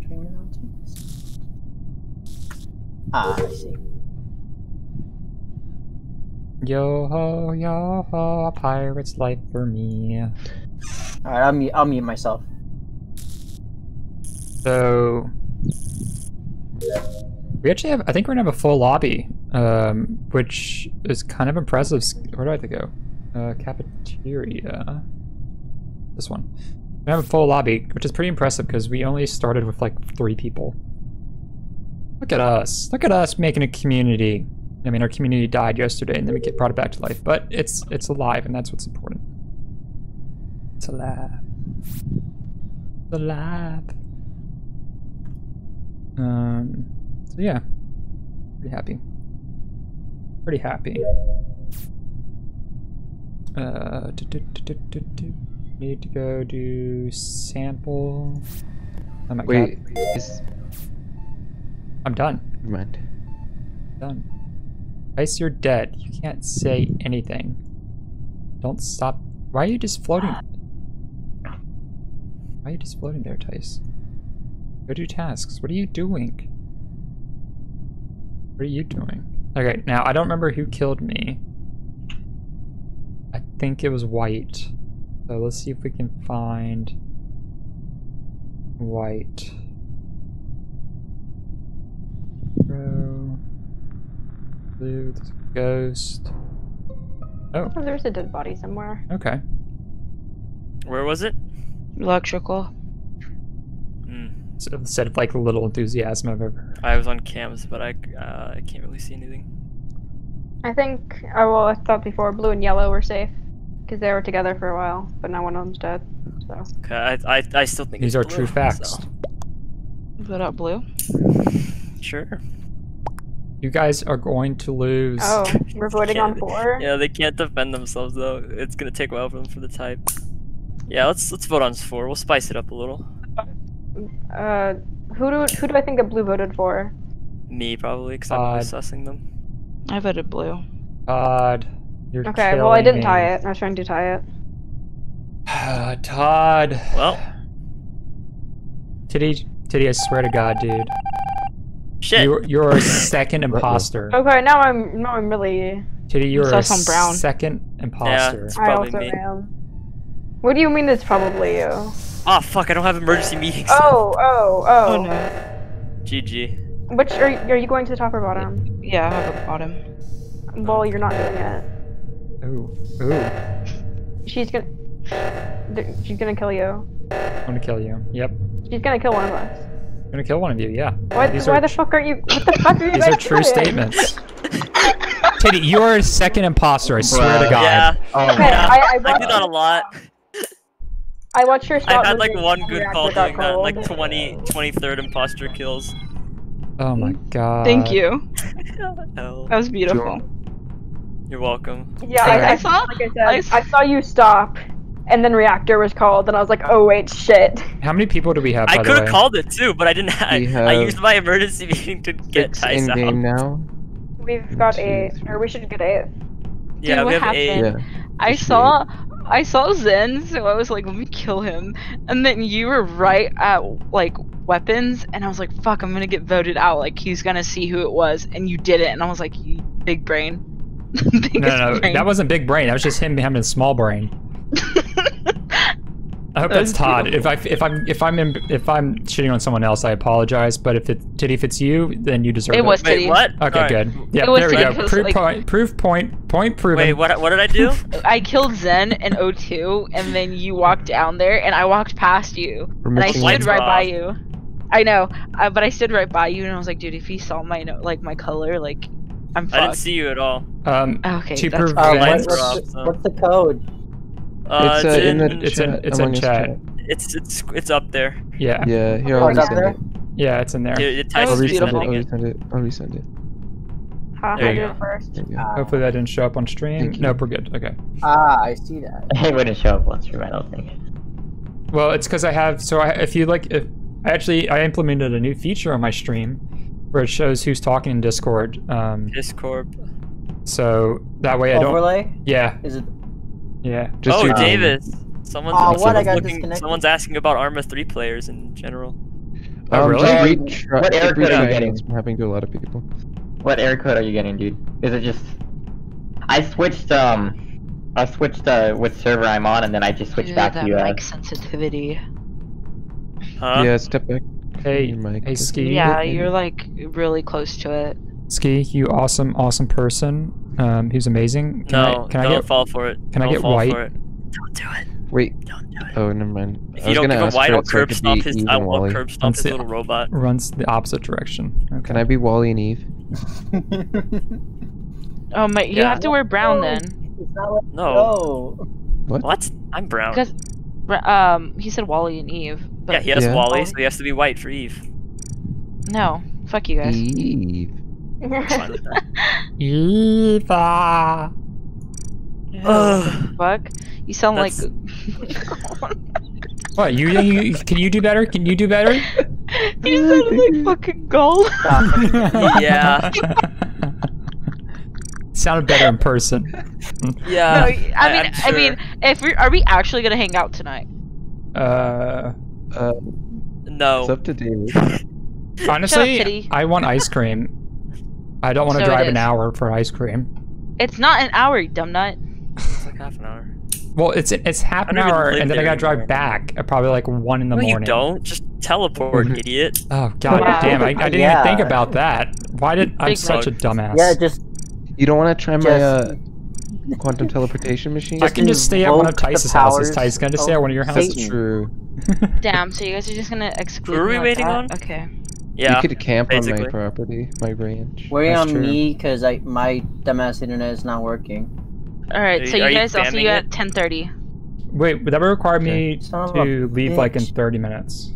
Stream announcements? Ah, I see. Yo ho, yo ho, a pirate's life for me. Alright, I'll mute, I'll mute myself. So we actually have. I think we're gonna have a full lobby, um, which is kind of impressive. Where do I have to go? Uh, cafeteria. This one. We have a full lobby, which is pretty impressive because we only started with like three people. Look at us! Look at us making a community. I mean, our community died yesterday, and then we get brought it back to life. But it's it's alive, and that's what's important. It's alive. It's alive. Um. So yeah, pretty happy. Pretty happy. Uh. do, do, do. Need to go do sample. Oh my Wait, god! is I'm done. never mind. Done. Ice, you're dead. You can't say anything. Don't stop. Why are you just floating? Why are you just floating there, Tice? Go do tasks. What are you doing? What are you doing? Okay, now I don't remember who killed me. I think it was White. So let's see if we can find White. Bro. Blue, there's a ghost. Oh, Oh, there's a dead body somewhere. okay. Where was it? Electrical. Hmm. So instead of like a little enthusiasm I've ever. I was on cams, but I uh, I can't really see anything. I think, oh well, I thought before blue and yellow were safe. Because they were together for a while, but now one of them's dead. So. Okay, I I, I still think These it's are true facts. so- Vote out blue. Sure. You guys are going to lose. Oh, we're voting on four? Yeah, they can't defend themselves though. It's gonna take a while for them for the type. Yeah, let's let's vote on four. We'll spice it up a little. Uh, who do, who do I think that blue voted for? Me probably, because I'm always Uh, sussing them. I voted blue. Todd, you're Okay, well I didn't killing tie it. I was trying to tie it. Todd. Well, Titty, Titty, I swear to God, dude. shit. You're, you're a second imposter. Okay, now I'm now I'm really. Titty, you're saw a brown. second imposter. It's I also me. am. What do you mean it's probably you? Oh fuck! I don't have emergency meetings. Oh, oh, Oh, oh. no. GG. Which are you, are you going to the top or bottom? Yeah, I vote bottom. Well, you're not doing it. Ooh, ooh. She's gonna. She's gonna kill you. I'm gonna kill you. Yep. She's gonna kill one of us. I'm gonna kill one of you, yeah. Why, These why are the fuck aren't you? What the fuck are you These are true statements. Titty, you are a second imposter, I swear to God. Yeah. Oh Okay, Yeah, I, I, I do that a lot. I watched your. stop I've had like one good call doing that, like cold. 20, 23rd imposter kills. Oh my god. Thank you. Hell, oh. That was beautiful. You're welcome. Yeah, I- I, I saw- Like I said, I I, s- saw you stop, and then reactor was called, and I was like, oh wait, shit. How many people do we have? I could have called it too, but I didn't. I, I used my emergency meeting to get Six Tice in out. game now. We've got Two, eight, or we should get eight. Yeah, Dude, we what have eight. happened? Yeah. I saw I saw Zen, so I was like, let me kill him. And then you were right at like weapons, and I was like, fuck, I'm gonna get voted out. Like he's gonna see who it was, and you did it, and I was like, you big brain. Biggest No, no, no, brain. that wasn't big brain. That was just him having a small brain. I hope That that's was Todd. If I if I'm if I'm in, if I'm shitting on someone else, I apologize. But if it Titty, if it's you, then you deserve it. It was Wait, Titty. what? Okay, Sorry. good. Yeah, It was there we go. Proof like- point. Proof point. Point proven. Wait, what? What did I do? I killed Zen in O2, and then you walked down there, and I walked past you, We're and I stood Lights right were by you. I know, uh, but I stood right by you, and I was like, dude, if he saw my like my color, like, I'm I didn't see you at all. Um, Okay, to that's prevent. Uh, what, what's, off, the, so- what's the code? Uh, it's, it's, uh, in, in the it's in- chat. it's in among us chat. it's it's it's up there. yeah, Yeah, here Oh, I'll it's up resend there? it. yeah, it's in there. Here, it- I'll resend it. I'll resend it. I'll resend it. Ha, There you go. first. There you go. Ah, Hopefully that didn't show up on stream. Thank. Nope, we're good. Okay. ah, I see that. It wouldn't show up on stream, I don't think. Well, it's because I have. So I, if you like, if I actually I implemented a new feature on my stream where it shows who's talking in Discord. Um, Discord. so that way I don't. Overlay? Yeah, Is it? yeah. Just oh, your name. Davis. Someone's, Oh, what? I got looking. disconnected. Someone's asking about Arma three players in general. Oh, Um, really? just retry- what error code are you getting? this from happening to a lot of people. What error code are you getting, dude? Is it just... I switched, um... I switched, uh, what server I'm on, and then I just switched Dude, back that to, uh... mic sensitivity. Huh? Yeah, step back. Hey, Your mic hey, Ski. Yeah, you're like really close to it. Ski, you awesome, awesome person. Um, who's amazing. Can no, I, can don't I get? fall for it. can I Don't get fall white? For it. Don't do it. Wait. Don't do it. Oh, never mind. If I you was don't gonna give him ask white, I'll it so I curb could stomp be his. I will curb stomp his That's little robot. Runs the opposite direction. Okay. Can I be WALL-E and Eve? Oh my, you Yeah. have to wear brown No. then. It's not like No. no. What? I'm brown. Because, um, he said WALL-E and Eve. But Yeah, he has Yeah. WALL-E, so he has to be white for Eve. No, fuck you guys. Eve. I'm fine with that. Eva. Ugh. fuck. You sound like. What? You, you? Can you do better? Can you do better? you sound like fucking gold. Yeah. Sounded better in person. No, Yeah. I mean, I'm I mean, if we are we actually gonna hang out tonight? Uh, Uh, no. it's up to David. honestly, I want ice cream. I don't want to So drive an hour for ice cream. It's not an hour, you dumb nut. It's like half an hour. Well, it's it's half an hour, and then I gotta drive anymore. back at probably like one in the no, morning. you don't. Just teleport, Mhm. idiot. Oh god Wow. damn! I, I didn't Yeah. even think about that. Why did I'm Big such a bug. dumbass? yeah, just You don't want to try my uh, quantum teleportation machine? I can just stay at one of invoke Tice's houses. powers Tice, can I just stay at one of your houses? That's true. Damn. So you guys are just gonna exclude Who are we like waiting that? on? Okay. Yeah. You could camp on my property, my ranch. Wait That's on true. me because I my dumbass internet is not working. All right. So you- you guys, I'll see you it? at 10:30. Wait, would that require me Son of to a leave like in bitch. 30 minutes?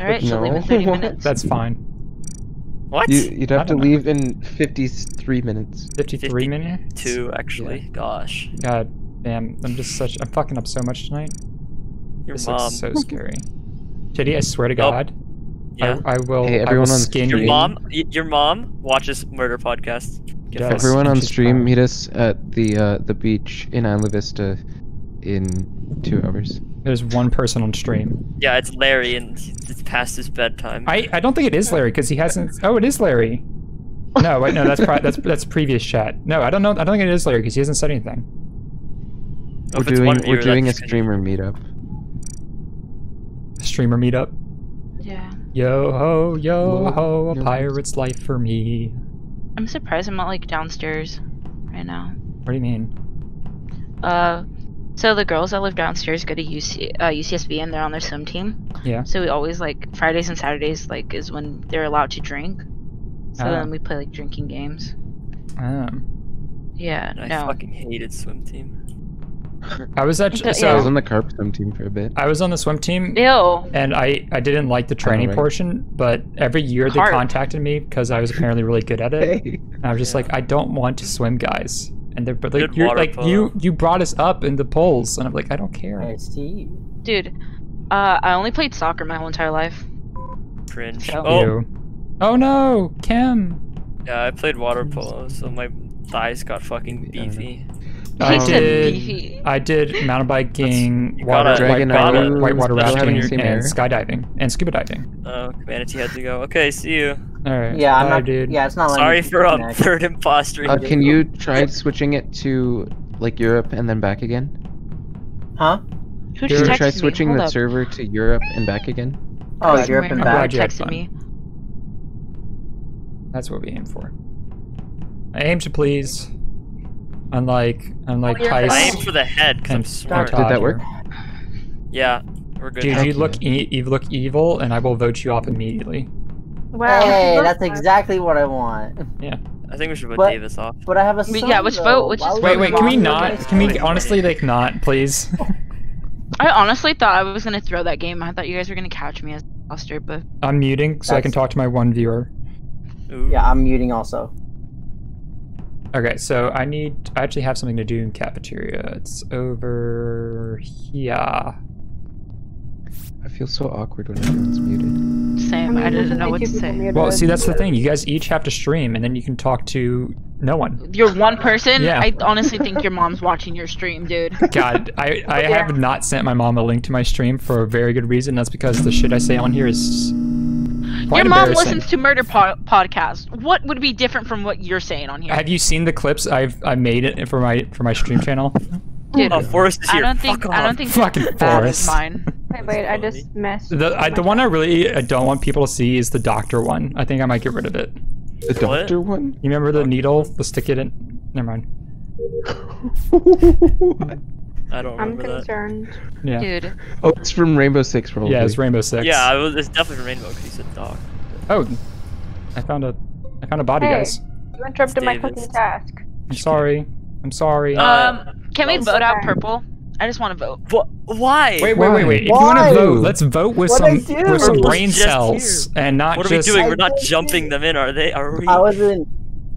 All right. So leave in 30 minutes. That's fine. What? You, you'd have to know. leave in 53 minutes. 53 50 minutes? Two, actually. Gosh. God damn, I'm just such. I'm fucking up so much tonight. Your this mom. looks so scary. JD, I swear to Oh, God, yeah. I, I will. Hey, I will everyone on skin Your mom. Your mom watches murder podcasts. Get Yes. Everyone on stream, meet us at the uh, the beach in Isla Vista in two hours. There's one person on stream. Yeah, it's Larry, and it's past his bedtime. I, I don't think it is Larry because he hasn't. Oh, it is Larry. No, wait, no, that's pri- that's that's previous chat. No, I don't know. I don't think it is Larry because he hasn't said anything. Oh, if we're it's doing one we're doing a that's 'cause- streamer meetup. A streamer meetup. Yeah. Yo ho, yo ho, a pirate's life for me. I'm surprised I'm not like downstairs right now. What do you mean? Uh, so the girls that live downstairs go to UC, uh, UCSB and they're on their swim team. Yeah. So we always like Fridays and Saturdays like is when they're allowed to drink. So Ah. then we play like drinking games. Um, Yeah. I no. fucking hated swim team. I was actually Okay, I was on the carp swim team for a bit. I was on the swim team Ew. and I I didn't like the training right. portion, but every year they contacted me because I was apparently really good at it. Hey. And I was just Yeah. like, I don't want to swim, guys. And they're but like Good you're water like polo. you you brought us up in the polls, and I'm like, I don't care. I see. Dude, uh, I only played soccer my whole entire life. Cringe. So- Oh, You. Oh no, Kim. yeah, I played water polo, so my thighs got fucking Yeah. beefy. I did. I did mountain biking, water, gotta- Dragon, white, are white, you whitewater rafting, and skydiving, and scuba diving. Oh, Manatee had to go. Okay, see you. All right. Yeah, I'm bye, not. dude. Yeah, it's not. letting Sorry for um, third imposter. Uh, can you try switching it to like Europe and then back again? Huh? Who just you try switching Hold the up. server to Europe and back again? Oh, Wait, Europe wait, and back. back. glad you texted me. That's what we aim for. I aim to please. Unlike unlike Oh, you're Tice I aim for the head because I'm and smart. Did that work? Yeah, we're good. Dude, Heck you look e- you look evil, and I will vote you off immediately. Wow. Hey, that's exactly what I want. Yeah. I think we should vote But- Davis off. But I have a But son. yeah, which though. vote? Which Why is Wait, wait, can we not? Can we honestly like not, please? I honestly thought I was gonna throw that game. I thought you guys were gonna catch me as imposter, but I'm muting so I can talk to my one viewer. Ooh. Yeah, I'm muting also. Okay, so I need. I actually have something to do in cafeteria. It's over here. I feel so awkward when everyone's muted. same. I, mean, there's didn't know what to say. muted. Well, see, that's the thing. You guys each have to stream, and then you can talk to no one. You're one person. Yeah. I honestly think your mom's watching your stream, dude. God, I, I Yeah. have not sent my mom a link to my stream for a very good reason. That's because the shit I say on here is quite your mom listens to murder po- podcast. What would be different from what you're saying on here, Have you seen the clips I've I made it for my for my stream channel? dude? Oh, Forrest is I here. don't think. Fuck I don't off. think Fucking that is Forrest. mine. Wait, wait, I just missed. The I, the one I really I don't want people to see is the doctor one. I think I might get rid of it. The What? doctor one? You remember the needle? The stick it in. Never mind. I don't I'm remember that. concerned. Yeah. Dude, oh, it's from Rainbow Six, probably. Yeah, it's Rainbow Six. Yeah, it was, it's definitely from Rainbow because he said dog. Oh, I found a I found a body, Hey. guys. You interrupted my Davis. cooking task. I'm sorry. I'm sorry. Uh, um, can we vote out purple? I just want to vote. What? Why? wait, wait, wait, wait. If you want to vote, let's vote with What'd some I with some brain just cells and not What are we doing? I We're not jumping them in, are they? Are we? I was in.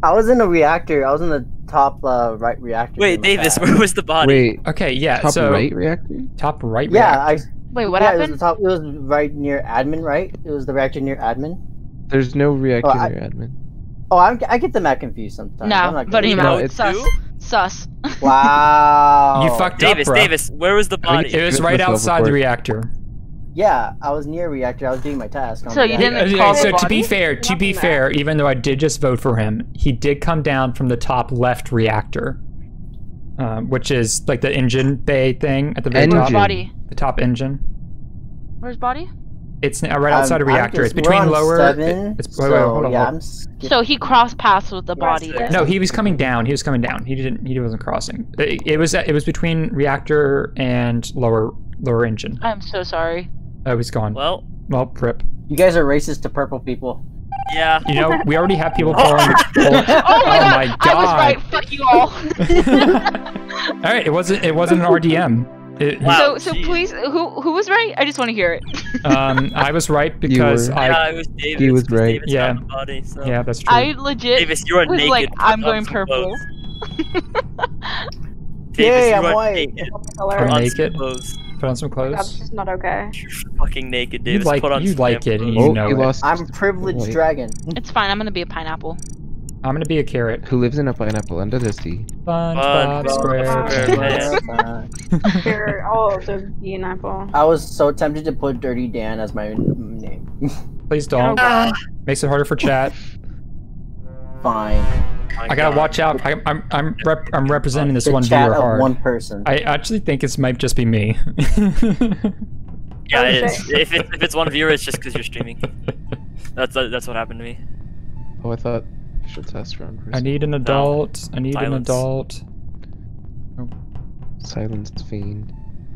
I was in a reactor. I was in the top uh, right reactor. Wait, Davis, where was the body? Wait, Okay, yeah. top so right reactor? top right. Yeah, react- I. Wait, what yeah, It was the top. It was right near admin, right? It was the reactor near admin. There's no reactor Oh, I- near admin. Oh, I'm, I get them at confused sometimes. I'm No, not voting him out. it's- Sus. Sus. Wow. You fucked Davis, up, bro. Davis, where was the I think body? It was right outside the report. reactor. Yeah, I was near reactor. I was doing my task. on So you didn't Uh, call so to be fair, to be Nothing fair, even though I did just vote for him, he did come down from the top left reactor, um, which is like the engine bay thing at the very Engine. Where's top. body? The top engine. Where's body? It's n- right outside Um, a I'm reactor. just- It's between lower. Seven, it's wait, wait, so, hold on. yeah, hold on. I'm skip- So he crossed paths with the body. No, he was coming down. He was coming down. He didn't. He wasn't crossing. It, it was. It was between reactor and lower lower engine. I'm so sorry. Oh, he's gone. Well, Well, rip. You guys are racist to purple people. yeah. You know, we already have people calling. Oh, my, my god. I was right. Fuck you all. All right, it wasn't. It wasn't an RDM. It, Wow. so so geez. please, who who was right? I just want to hear it. Um, I was right because were. I. yeah, it was Davis. he was 'cause right. Davis Yeah. body, so. Yeah, that's true. I legit Davis, you are was naked. like, I'm going purple. clothes. Davis, Yay, you I'm are white. naked. Color. I'm Put on some clothes. Put on some Oh God, this is not okay. You're fucking naked, You like Put on you some like it, and you oh, know he it. I'm privileged Wait. dragon. It's fine. I'm gonna be a pineapple. I'm gonna be a carrot. Who lives in a pineapple under the sea? SpongeBob SpongeBob SquarePants. Here, I'll also be an apple. I was so tempted to put Dirty Dan as my name. Please don't. Ah, Makes it harder for chat. Fine. my I gotta God. watch out. I, I'm I'm rep, I'm representing this The one chat viewer hard. one person. I actually think it might just be me. Yeah, it Okay. is. If, it, if it's one viewer, it's just because you're streaming. That's uh, that's what happened to me. Oh, I thought I should test around for a I need an adult. I need Silence. an adult. Silenced fiend.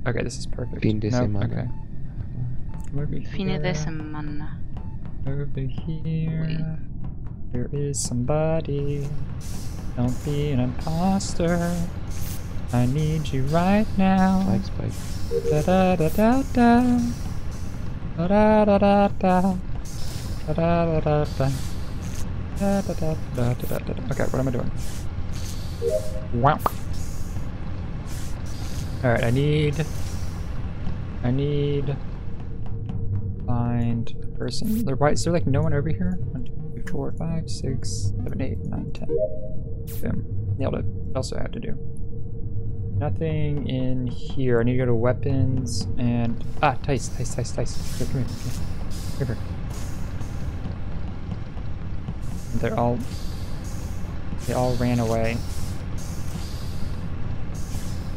Okay, this is perfect. Fin de Nope, semana. Okay. Come over here. semana. Over here. There is somebody. Don't be an imposter. I need you right now. Flag spike. Da da da da da. Da da da da da. Da da da da da. Da da da da da da da. Okay, what am I doing? Wow. Alright, I need. I need. Find a person. There, why is there like no one over here? One, two, four, five, six, seven, eight, nine, ten. Boom. Nailed it. What else I have to do? Nothing in here. I need to go to weapons and ah, Tice, Tice, Tice, Tice. Here, come here, come here. Come here. They're all. They all ran away.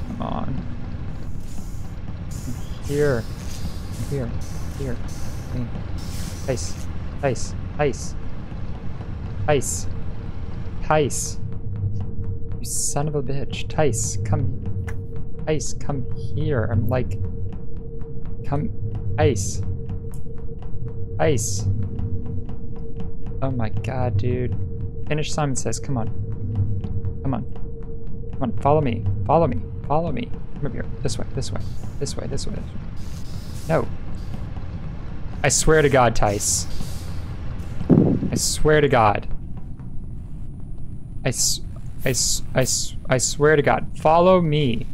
Come on. Here. Here. Here. Hey. Tice. Tice. Tice. Tice. You son of a bitch. Tice, come. Tice, come here. I'm like. Come. Tice. Tice. Oh my god, dude. Finish Simon Says. Come on. Come on. Come on, follow me. Follow me. Follow me. Come here. This way. This way, this way. This way. No. I swear to God, Tice. I swear to God. I, s- I, s- I, s- I swear to God. Follow me.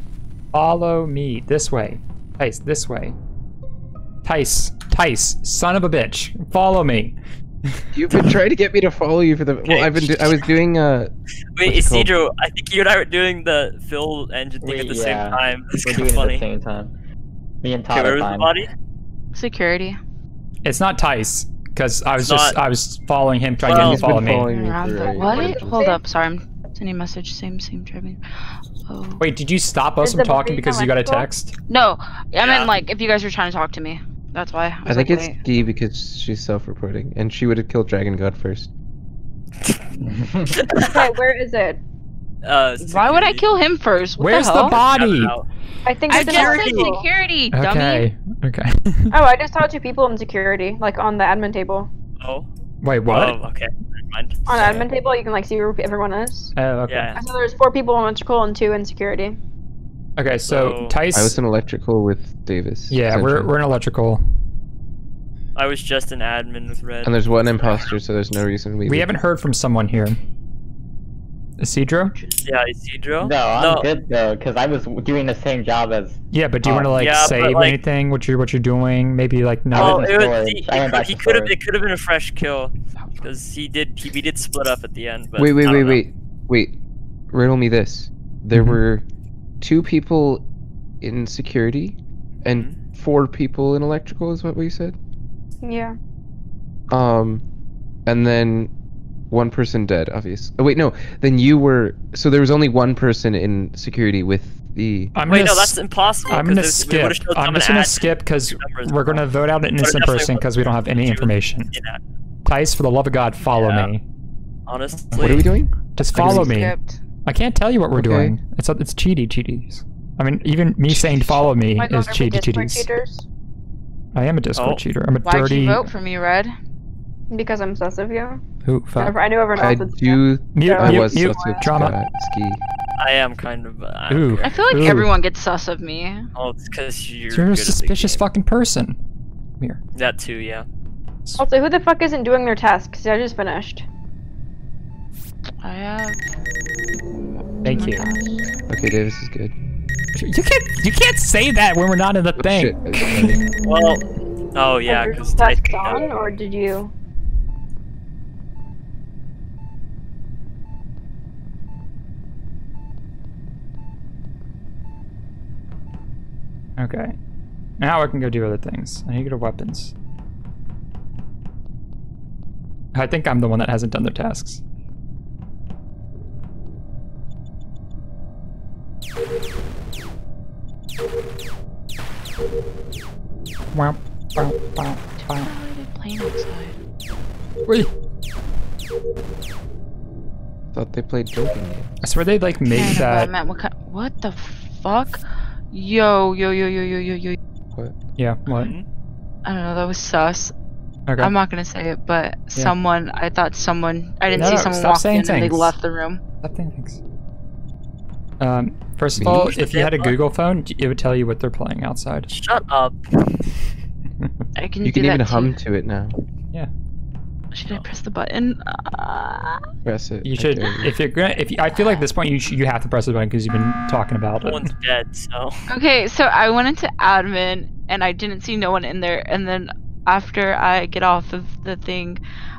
Follow me. This way. Tice, this way. Tice. Tice. Son of a bitch. Follow me. You've been trying to get me to follow you for the. Well, I've been. Do- I was doing. Uh. Wait, What's it? Isidro, I think you and I were doing the fill engine thing at the yeah, same time. It's We're doing of it at the same time. Me and Okay, Todd where was the body? Security. It's not Tice. Because I was It's just, not- I was following him, trying to Well- get him to follow me. following me Around for the a- what? did Hold up, sorry, I'm sending a message. Same, same driving. Oh. Wait, did you stop us Is from talking because you got a text? No, I Yeah. meant like if you guys were trying to talk to me. That's why. I, I was think like, it's wait. D because she's self-reporting, and she would have killed Dragon God first. Okay, where is it? Uh, Why would I kill him first? What Where's the, the body? Out. I think I it's in just said electrical. security, dummy. Okay, okay. Oh, I just saw two people in security, like on the admin table. Oh. Wait, what? Oh, okay. On the admin table, you can like see where everyone is. Oh, okay. Yeah. I saw there's four people in electrical and two in security. Okay, so So- Tice. I was in electrical with Davis. yeah, we're essentially. we're in electrical. I was just an admin with Red. And there's one imposter, so there's no reason we. We haven't heard from someone here. Isidro? Yeah, Isidro. No, I'm No. good though, because I was doing the same job as. Yeah, but do you want to like yeah, but, save like- anything? What you're what you're doing? Maybe like I no. Oh, it was, he, I went back he could have. It could have been a fresh kill, because he did. He, we did split up at the end. But Wait, wait, wait, know. wait, wait. Riddle me this. There Mhm. were two people in security, and Mhm. four people in electrical. Is what we said. Yeah. Um, and then one person dead. Obvious. Oh wait, no. Then you were. So there was only one person in security with the. I'm Wait, gonna no, s- that's impossible. I'm 'cause gonna if we skip. would've showed I'm just gonna skip because we're gonna vote out an innocent person because we don't have any information. in Tice, for the love of God, follow Yeah. me. Honestly. What are we doing? Just follow me. Skipped. I can't tell you what we're Okay. doing. It's it's cheaty cheaties. I mean, even me saying follow me My is God, are we cheaty cheaties. cheaters? I am a Discord Oh. cheater. I'm a Why'd dirty. you vote for me, Red? Because I'm sus of you. Who? Fuck. I knew everyone I else would do. Mute, I mute, was mute. such a Drama. uh, ski. I am kind of. Uh, Ooh. I feel like Ooh. everyone gets sus of me. Oh, it's because you're. You're good a at the suspicious game. fucking person. Here. That too, yeah. Also, who the fuck isn't doing their tasks? I just finished. I have. Thank Oh you. gosh. Okay, Davis is good. You can't. You can't say that when we're not in the Oh, thing. shit. Well. Oh yeah, Have your because tasks done, or did you? Okay. Now I can go do other things. I need to go to weapons. I think I'm the one that hasn't done their tasks. Wow. Wow. Wow. Wow. How did it plane outside? Wait. Thought they played drinking game. I swear they like Yeah, I make know, that. meant what kind? What the fuck? Yo, yo, yo, yo, yo, yo, yo. What? Yeah. What? I don't know. That was sus. Okay. I'm not gonna say it, but someone. I thought someone. I didn't No, see no, someone stop walk saying in and they left the room. Stop saying things. Um, first of all, if you had a button. Google phone, it would tell you what they're playing outside. Shut up. I can You do can even that hum too. to it now. Should I press the button? Uh, Press it. You should, dare you. if you're gonna, if you, I feel like at this point you sh- you have to press the button because you've been talking about No it. one's dead, so. okay, so I went into admin and I didn't see no one in there, and then after I get off of the thing, I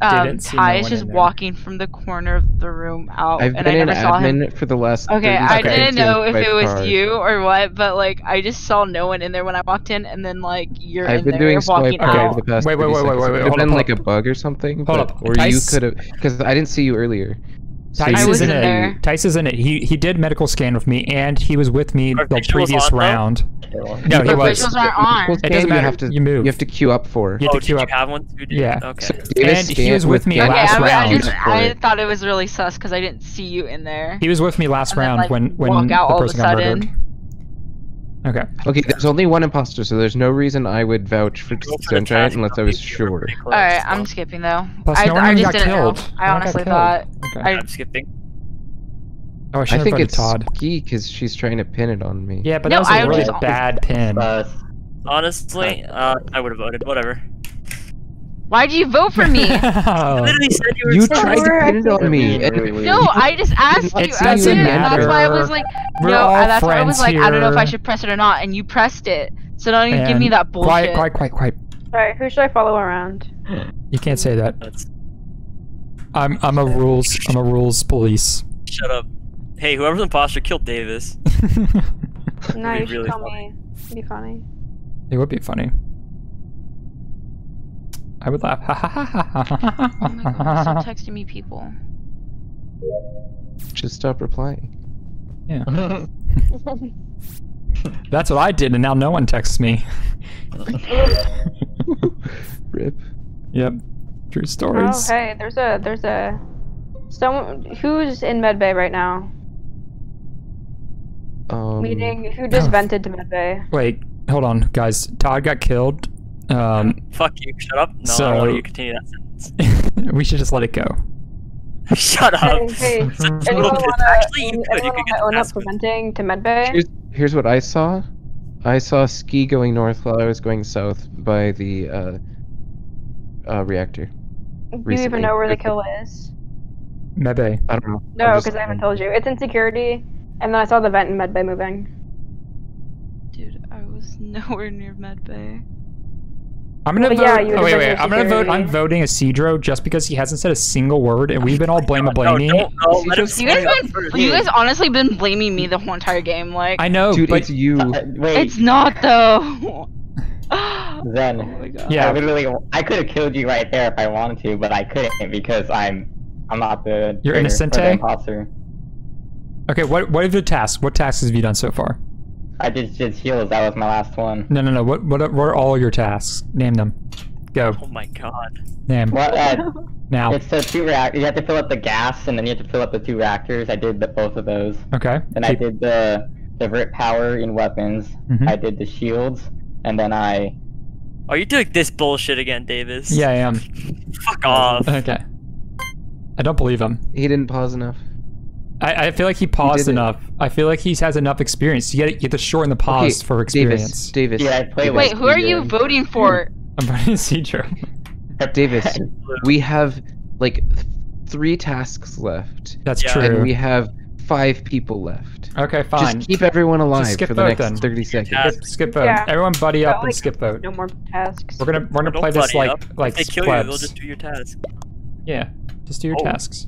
um, didn't no Ty is one just walking from the corner of the room out, I've and been I in never saw him. admin for the last. Okay, I seconds didn't know if it was hard. you or what, but like I just saw no one in there when I walked in, and then like you're I've in been there doing walking swipe hard out. for the past Wait, wait, 30 wait, wait, seconds. wait, It wait, could have been up, like a bug or something. Hold but- up, Or Tice- you could have, because I didn't see you earlier. So Tice is was in in it. there. Tice is in it. He he did medical scan with me, and he was with me Our the previous on, round. Kill. No, he But was. visuals aren't on. It doesn't scan, matter. You have to. You move. You have to queue up for. You have oh, to did queue you up. have one too? Yeah. Okay. So And he was with me Gant last okay, I, I, round. just, I thought it was really sus because I didn't see you in there. He was with me last And then, round like, when when walk the out all of a person got sudden. murdered. Okay. Okay, there's only one imposter, so there's no reason I would vouch for Go for Stone Giant unless I though, was maybe you were sure. pretty close, All right, so. I'm skipping though. Plus, I, no one I just got didn't killed. know. I one got honestly thought. Okay. I- I'm skipping. oh, I I think it's Todd. Ski because she's trying to pin it on me. Yeah, but No, that was a I really was- bad pin. Sus. Honestly, uh, I would have voted. Whatever. Why'd you vote for me? I Oh. literally said you were. You tried to We're pin it on me. Really, and- really weird. no, I just asked you. It I doesn't did, that's why I was like, We're no, all that's why I was friends like, I don't know if I should press it or not, and you pressed it. So don't even give me that bullshit. Quiet, quiet, quiet, quiet. Alright, who should I follow around? You can't say that. That's- I'm I'm a rules I'm a rules police. Shut up. Hey, whoever's imposter killed Davis. No, be you should really tell funny. me. It'd be funny. it would be funny. I would laugh. Ha ha ha Oh my god, stop texting me, people. Just stop replying. Yeah. That's what I did, and now no one texts me. Rip. Yep. True oh, stories. hey, there's a there's a someone who's in medbay right now. Um, Meaning, who just oh. vented to medbay? Wait, hold on, guys. Todd got killed. Um, Fuck you. Shut up. No, I don't want you to continue that sentence. we should just let it go. Shut up. Hey, hey, anyone wanna, Actually, you could. You could get wanna the own up task venting to medbay? Here's, here's what I saw. I saw Ski going north while I was going south by the uh, uh, reactor. Do you recently. even know where the kill is? Maybe. I don't know. No, because I haven't told you. It's in security, and then I saw the vent in medbay moving. Dude, I was nowhere near medbay. I'm gonna Well, vote. yeah, oh wait, wait. I'm gonna vote. I'm voting Isidro just because he hasn't said a single word, and we've been all blame No, blaming. No, don't, no, You You guys been, you guys honestly been blaming me the whole entire game. Like, I know, Dude, but it's you. Uh, wait, it's not though. oh Zen. my god. Yeah. I literally, I could have killed you right there if I wanted to, but I couldn't because I'm, I'm not the. You're innocent, the imposter. okay. What what are the tasks? What tasks have you done so far? I just did heals. That was my last one. No, no, no. What what are, what are all your tasks? Name them. Go. Oh my god. Name What? Uh, now. it's the two react. You have to fill up the gas, and then you have to fill up the two reactors. I did the, both of those. Okay. Then I did the the rip power in weapons. Mhm. I did the shields, and then I. Are you doing this bullshit again, Davis? Yeah, I am. Fuck off. Okay. I don't believe him. He didn't pause enough. I, I feel like he paused did it. enough. I feel like he has enough experience. You get you get to shorten the pause Okay, for experience. Davis. Davis. Yeah, I play Davis, Wait, who are you voting for? I'm voting Isidro. Davis. We have like three tasks left, That's Yeah. true. and we have five people left. Okay, fine. Just keep everyone alive skip for the next then. 30 seconds. Yeah. skip, skip vote. Yeah. Everyone buddy up Got, and like, skip vote. No more tasks. We're gonna we're gonna play this like up. like if they kill you, they'll just do your task. Yeah, just do your Oh. tasks.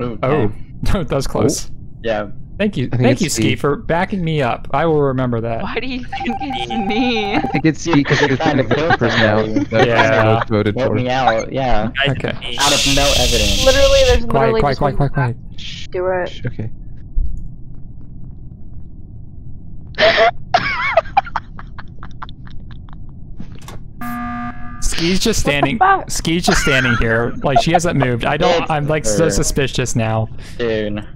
Ooh, Oh, oh. okay. that was close. Oh. Yeah. Thank you, thank you, Ski, for backing me up. I will remember that. Why do you think it's me? I think it's Ski because it was kind of kill the personality somebody. that Yeah. was voted Vote for. me out. Yeah. Okay. Out of no evidence. Literally, there's Quiet, literally quiet, just quiet, quiet, quiet. Do it. Okay. Ski's just standing. fuck? Ski's just standing here. Like she hasn't moved. I don't. I'm like so suspicious now. Dude.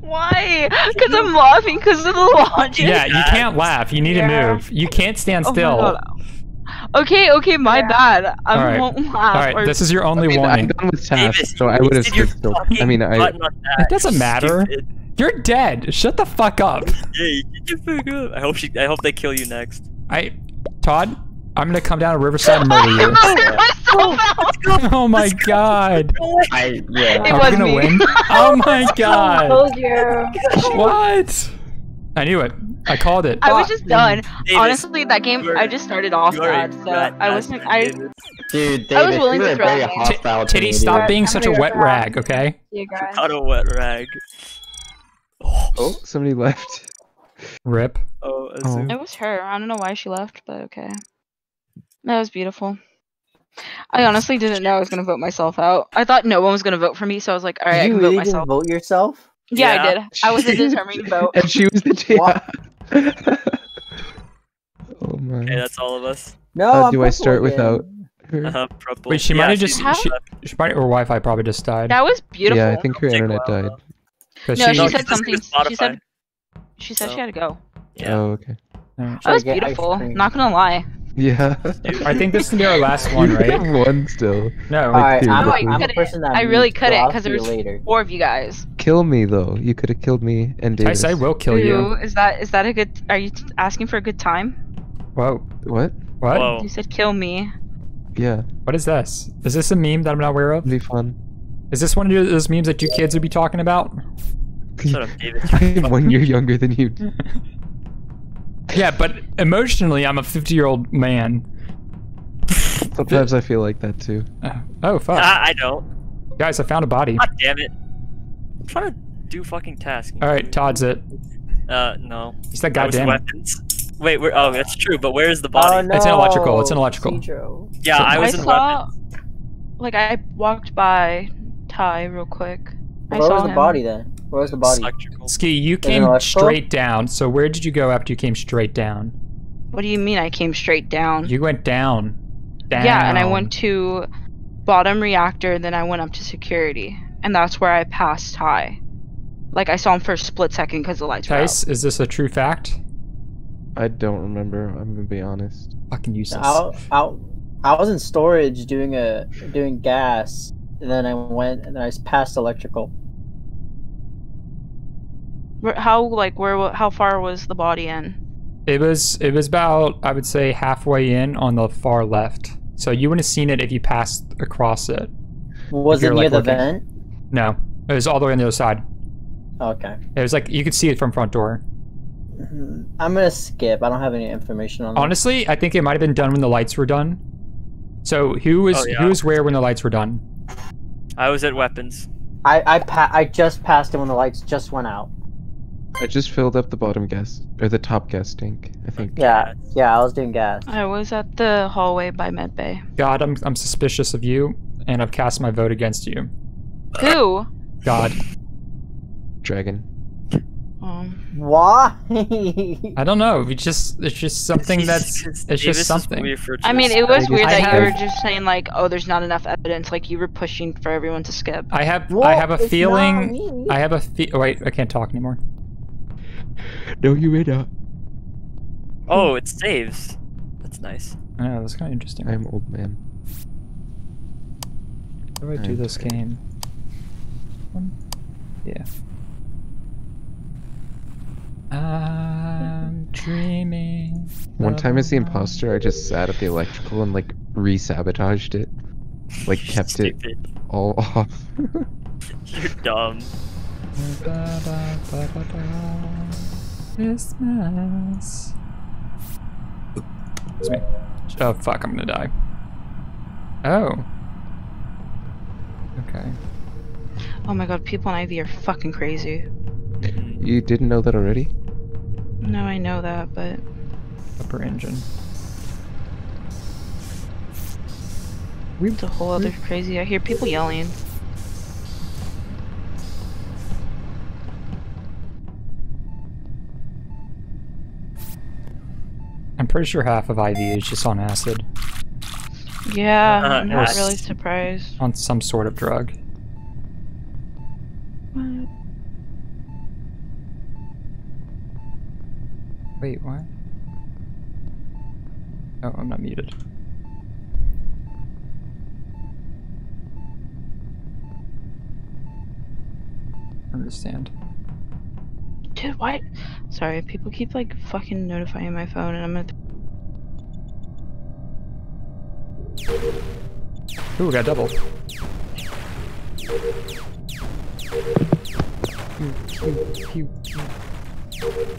Why? Because I'm laughing because of the logic. Yeah, you can't laugh. You need Yeah. to move. You can't stand Oh still. God. Okay, okay, my Yeah. bad. I Alright. won't laugh. All right, or- this is your I only mean, I'm warning. done with tasks, so I would have wasted stood still. I mean, I. button on that, It doesn't matter. stupid. You're dead. Shut the fuck up. Yeah, you get your fuck up. I hope she. I hope they kill you next. I, Todd, I'm gonna come down to Riverside and murder you. oh my god. I yeah. It Are was gonna me. win? Oh my god. Told you. What? I knew it. I called it. I was just done. David, Honestly, that game I just started off you are a bad, so rat I wasn't. I Dude, David, I was willing to were throw very it. hostile to Titty, me, stop dude. being such a wet back. rag, okay? See you guys. Not a wet rag. Oh, somebody left. Rip. Oh, Oh. It was her. I don't know why she left, but okay. That was beautiful. I honestly didn't know I was gonna vote myself out. I thought no one was gonna vote for me, so I was like, all right, I can really vote myself. vote yourself? Yeah, Yeah. I did. I was a determined vote. and she was the What? yeah. oh my. Okay, that's all of us. No. Uh, I'm do I start again. without her? Uh, purple. Wait, she Yeah, might have just. How- She, she might, her Wi Fi probably just died. That was beautiful. Yeah, I think her internet while, died. No, she No, said she's listening to something. She said. She said So- she had to go. Yeah. Oh, okay. Alright. That was Should I get ice beautiful. Not gonna lie. Yeah. I think this is gonna be our last one, You right? have one still. No. Alright, I'm, no, a- I I'm a person that I really needs to couldn't, I'll 'cause there was later. Four of you guys. Kill me though. You could have killed me and Davis. Tice, I will kill you. Is that is that a good? Are you asking for a good time? Whoa. What? What? Whoa. You said kill me. Yeah, What is this? Is this a meme that I'm not aware of? it'd be fun. Is this one of those memes that you kids would be talking about? Shut up, David. I'm one year younger than you. Yeah, but emotionally, I'm a 50 year old man. Sometimes I feel like that too. Uh, oh, fuck. Ah, I don't. Guys, I found a body. God damn it. I'm trying to do fucking tasks. Alright, Todd's it. Uh, no. He's that That goddamn. weapons. Wait, where? Oh, that's true. But where is the Oh body? no! It's an electrical, it's an electrical. Cedro. Yeah, I I was in saw. weapons. Like I walked by Ty real quick. I Where saw was the him. body then? Where was the body? Electrical. Ski, you came straight down. So where did you go after you came straight down? What do you mean? I came straight down. You went down. Down. Yeah, and I went to bottom reactor, then I went up to security, and that's where I passed Ty. Like I saw him for a split second because the lights were out. Tice, is this a true fact? I don't remember. I'm gonna be honest. Fucking useless. I, I, I was in storage doing a doing gas, and then I went and then I passed electrical. Where- How like where? How far was the body in? It was it was about I would say halfway in on the far left. So you wouldn't have seen it if you passed across it. Was it near like, the working. vent? No, it was all the way on the other side. Okay. It was like you could see it from front door. Mhm. I'm gonna skip. I don't have any information on that. Honestly, I think it might have been done when the lights were done. So who was Oh, yeah. who was where when the lights were done? I was at weapons. I I pa- I just passed it when the lights just went out. I just filled up the bottom gas or the top gas tank. I think. Yeah, yeah, I was doing gas. I was at the hallway by medbay. God, I'm I'm suspicious of you, and I've cast my vote against you. Who? God, Dragon. Um, Why? I don't know. We just it's just something that's It's it's just something. I mean, it was I weird that you were just saying like, "Oh, there's not enough evidence." Like you were pushing for everyone to skip. I have Well, I have a it's feeling. I have a fe- oh, wait. I can't talk anymore. No, you may not. Oh, it saves. That's nice. Yeah, that's kind of interesting. I'm old man. How do I do I'm this tired. game? One? Yeah. I'm dreaming. One time as the imposter, I just sat at the electrical and like re-sabotaged it. Like kept it all off. You're dumb. Christmas. It's me. Oh fuck! I'm gonna die. Oh. Okay. Oh my god, people in IV are fucking crazy. you didn't know that already? No, I know that, but Upper engine. it's a whole other crazy. I hear people yelling. I'm pretty sure half of IV is just on acid, Yeah, Uh, I'm not yes. really surprised. on some sort of drug. Wait, what? Oh, I'm not muted. Understand. Dude, why? Sorry, people keep like fucking notifying my phone, and I'm gonna. Ooh, we got double.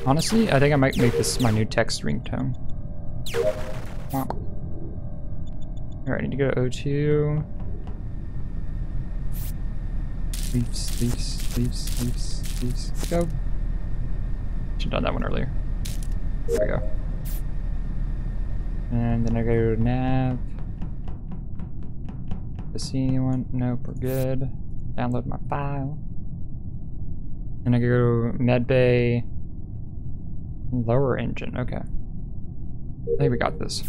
Honestly, I think I might make this my new text ringtone. Wow. Alright, I need to go to O2. Leaves, leaves, leaves, leaves, leaves. Go. Should've done that one earlier. There we go. And then I go to nav. To see anyone? Nope, we're good. Download my file. And I go medbay lower engine. Okay. I think we got this.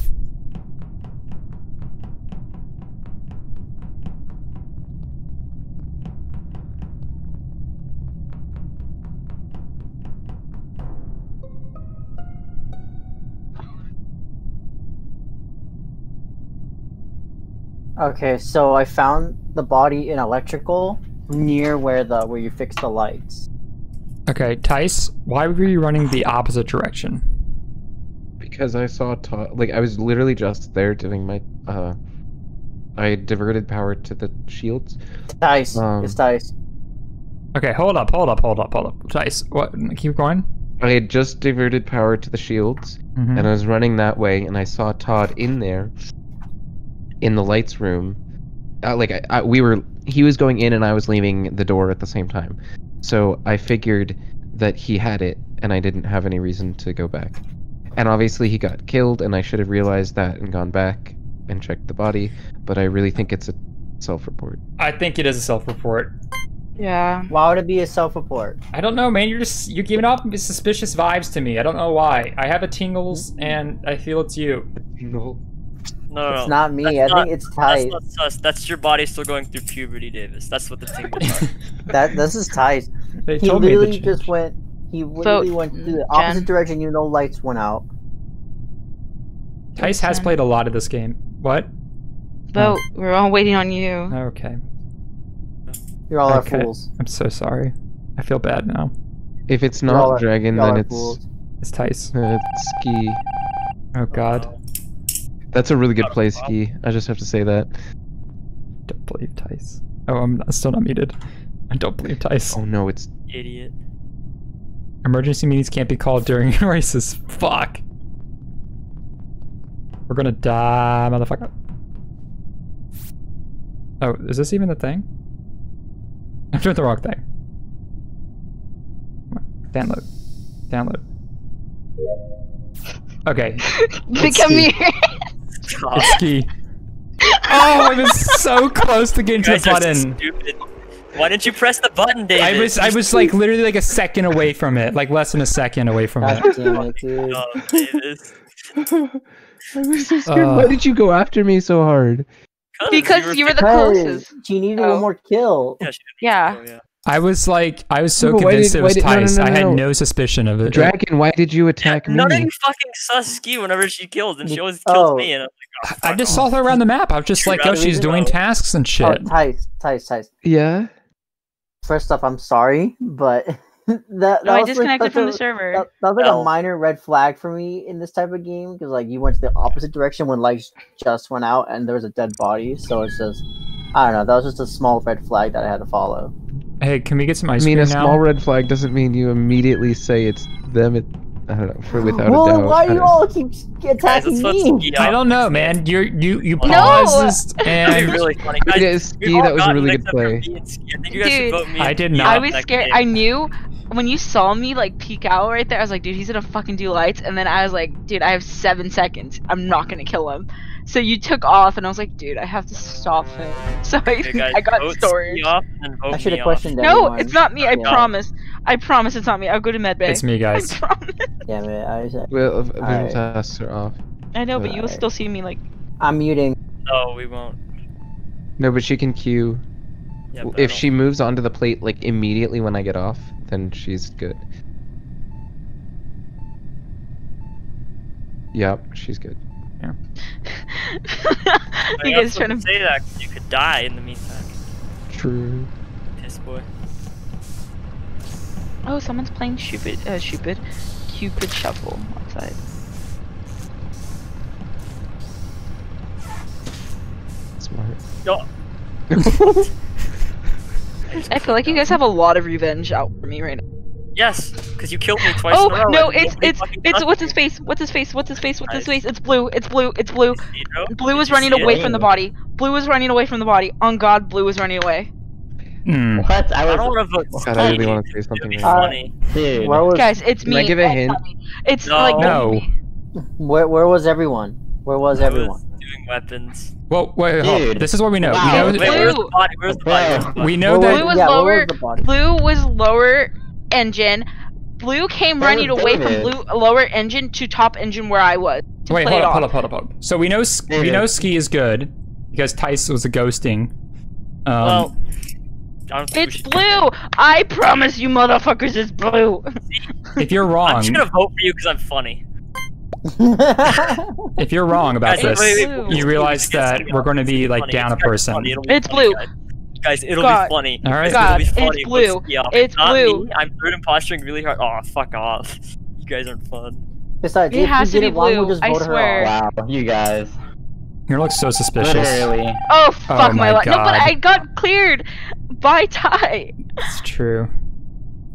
Okay, so I found the body in electrical near where the where you fix the lights. Okay, Tice, why were you running the opposite direction? Because I saw Todd. Like I was literally just there doing my. uh I diverted power to the shields. Tice, Um, it's dice. Okay, hold up, hold up, hold up, hold up. Tice, what? Keep going. I had just diverted power to the shields, Mhm. and I was running that way, and I saw Todd in there, in the lights room. Uh, like I, I, we were, he was going in, and I was leaving the door at the same time. So I figured that he had it, and I didn't have any reason to go back. And obviously he got killed, and I should have realized that and gone back and checked the body. But I really think it's a self-report. I think it is a self-report. Yeah. Why would it be a self-report? I don't know, man. You're just you're giving off suspicious vibes to me. I don't know why. I have a tingles, and I feel it's you. No, It's no, no. not me. Oh, That's I not- think it's That's not sus. That's your body still going through puberty, Davis. That's what the tingles are. That this is Tice. they He told me to literally change. just went. He literally Vote, went to the Jen. opposite direction. You know, lights went out. Tice has played a lot of this game. What? Vote. We're all waiting on you. Okay. You're all Okay. our fools. I'm so sorry. I feel bad now. If it's not Dragon, Y'all then are it's fools. It's Tice. uh, Ski. Oh God. That's a really good play, Ski. I just have to say that. Don't believe Tice. Oh, I'm not, still not muted. I don't believe Tice. Oh no, it's Idiot. Emergency meetings can't be called during races. Fuck. We're gonna die, motherfucker. Oh, is this even the thing? I'm doing the wrong thing. Download. Download. Okay. Let's Come here. Stop. Ski. Oh, I was so close to getting You to the guys are button. stupid. Why didn't you press the button, Davis? I was I was like literally like a second away from it, like less than a second away from God it. damn it, dude. Oh, Davis. I was so scared. Why Uh. did you go after me so hard? Because you were the Because closest. she needed Oh. one more kill. Yeah, she. Yeah. Oh, yeah. I was like, I was so No, convinced did- it was did- no, no, Tice. no, I had no. no suspicion of it. Dragon, why did you attack me? None of you fucking sus ski whenever she kills, and she always kills Oh. me. And I'm like, oh, I just off. saw her around the map. I was just You'd like, oh, she's doing know. tasks and Oh, shit. Tice, Tice, Tice. Yeah. First off, I'm sorry, but that, that No, I was like disconnected from a- the server. That, that was like Well- a minor red flag for me in this type of game because like you went to the opposite direction when lights just went out and there was a dead body. So it's just I don't know. That was just a small red flag that I had to follow. Hey, can we get some ice cream? I mean, cream a now? small red flag doesn't mean you immediately say it's them. It, I don't know. For without well, a then doubt. why do you all keep attacking let's me? I don't know, man. You're you you paused It'd and really funny. Guys, yeah, Ski, that was a really good play. me and Ski. I think you guys Dude, should vote me. I did not. I was scared. I knew when you saw me like peek out right there. I was like, dude, he's gonna fucking do lights. And then I was like, dude, I have seven seconds. I'm not gonna kill him. So you took off, and I was like, dude, I have to stop him. So I, Okay, guys, I got vote storage. Off and then vote I should have off. questioned No, everyone. it's not me. I Yeah. promise. I promise it's not me. I'll go to medbay. it's me, I guys. promise. Damn it! I was, Well, visual Alright. tasks are off. I know, but you will Alright. still see me like. I'm muting. No, we won't. No, but she can queue. Yeah, if she moves onto the plate like immediately when I get off, then she's good. Yep, she's good. Yeah. you guys trying to. say that 'cause you could die in the meantime. True. Piss boy. Oh, someone's playing stupid, uh, stupid, Cupid Shuffle outside. Smart. No. I feel like you guys have a lot of revenge out for me right now. Yes, because you killed me twice Oh in a row. no, it's it's it's touched what's his face? What's his face? What's his face? What's his face? It's blue. It's blue. It's blue. Blue is running see it? away from the body. Blue is running away from the body. On God, blue is running away. Hmm. What? I I don't want to vote. God, I really want to say something. be right Uh, funny. Dude. Where was Guys, it's Can me. I give a hint? It's No. like No. where where was everyone? Where was I everyone? Was doing weapons. Well, wait, hold. Dude. This is what we know. Wow. We Wait, know. where's Blue. the body? Where's the body? Where's the body? We know Where that. Blue was yeah, lower- was the body? Blue was lower engine. Blue came That running was away from blue lower engine to top engine where I was. To Wait, play hold it up, hold up, hold up, hold up. So we know S- we know ski is good because Tice was a ghosting. Um, well, I don't think we It's blue. I promise you, motherfuckers, it's blue. if you're wrong, I'm just gonna vote for you because I'm funny. If you're wrong about Guys, this, wait, wait, wait, you realize it's that be we're going to be like funny. down a It's gonna person. funny. It'll be It's funny, blue. Guys, Guys, it'll God. be funny. All right. It's God, gonna be it's blue. Let's- yeah, uh, It's not blue. Me. I'm third imposturing really hard. Oh, fuck off. You guys aren't fun. Besides, It if has to be it wrong, blue, we'll just I swear. Wow, you guys. You look so suspicious. Literally. Oh, oh fuck Oh my, my life! No, but I got cleared by Ty. It's true.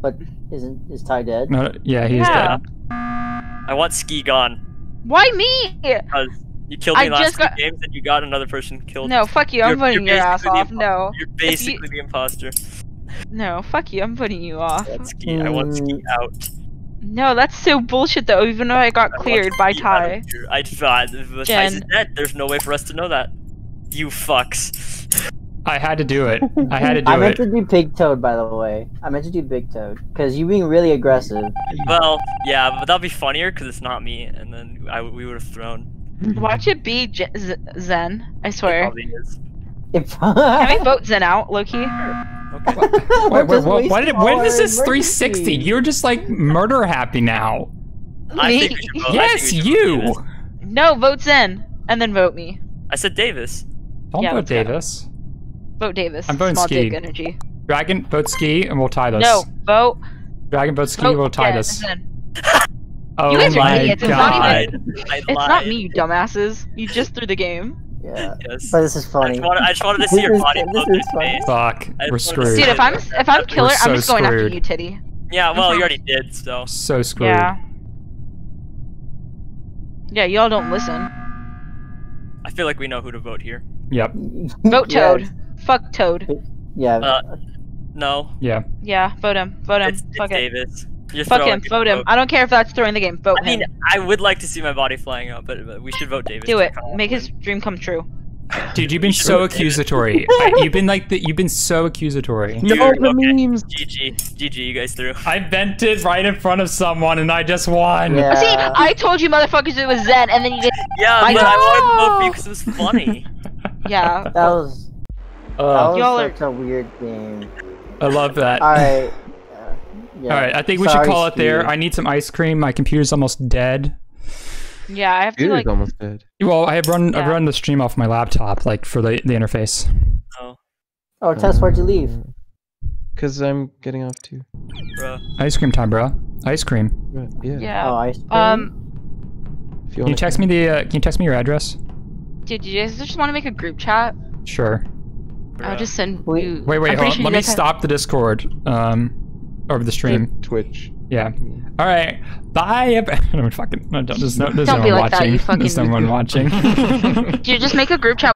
But isn't is Ty dead? No, yeah, he's Yeah. dead. I want ski gone. Why me? Because you killed me I in the last just two got- games and you got another person killed. No, fuck you. I'm You're- voting you're your ass off. No, You're you- basically the imposter. no, fuck you. I'm voting you off. I want ski. I want ski mm. out. No, that's so bullshit though. Even though I got I cleared by ski Ty. I thought uh, the Tice is Jen. dead. There's no way for us to know that. You fucks. I had to do it. I had to do it. I meant it. to do Big Toad, by the way. I meant to do Big Toad because you being really aggressive. Well, yeah, but that'd be funnier because it's not me, and then I, we would have thrown. Watch it be J- Z- Zen. I It swear. probably is. Can we vote Zen out, Loki? Okay. Wait, We're wait, just what, wasting what did, all when our is this 360? You're just like murder happy now. I Me? think we should. I yes, think we vote you. No, vote Zen, and then vote me. I said Davis. Don't Yeah, vote let's go. Davis. Vote Davis. I'm voting Small Ski. dick energy. Dragon, vote ski, and we'll tie this. No, vote. Dragon, vote ski, vote we'll tie yeah, this. Oh You guys are my idiots. It's god. not even- I It's not me, you dumbasses. You just threw the game. yeah, Yes. but this is I funny. just, wanted, I just wanted to see your This is- body this is through funny. space. Fuck, we're just screwed. Dude, if I'm if I'm killer, so I'm just going after you, Titty. Yeah, well, you already did, so. So screwed. Yeah. Yeah, y'all don't listen. I feel like we know who to vote here. Yep. Vote Yeah, Toad. Fuck Toad. Yeah. Uh, No, Yeah. Yeah, vote him. Vote him. it's, it's Fuck it. You're Fuck him. people Vote him. vote. I don't care if that's throwing the game. Vote I mean, him. I would like to see my body flying up, but, but we should vote Davis. Do it. Make up his dream come true. Dude, you've been so accusatory. I, you've been like the, you've been so accusatory. Dude, No, the okay. memes. GG, GG, you guys threw. I vented right in front of someone and I just won. Yeah. See, I told you motherfuckers it was Zen, and then you did. Yeah, I but I wanted to vote for you because it was funny. Yeah. That was that Uh, was Y'all are- such a weird game. I love that. All right. Uh, yeah. All right, I think we Sorry, should call it there. I need some ice cream. My computer's almost dead. Yeah, I have to like. almost dead. Well, I have run I've run the stream off my laptop, like for the, the interface. Oh, Oh, Tess, where'd you leave? Because I'm getting off too. bruh. Ice cream time, bro. Ice cream. Yeah. Yeah. Oh, ice cream. Um, If Can you wanna- text me the uh, Can you text me your address? dude, you guys just want to make a group chat? Sure. I'll just send Wait- you. Wait, wait, hold on. sure Let me guys have- stop the Discord. Um, over the stream. The Twitch. Yeah. All right. Bye. I'm fucking. No, don't, there's no. There's Don't no be one like that, watching. you fucking- There's no one watching. Dude, just make a group chat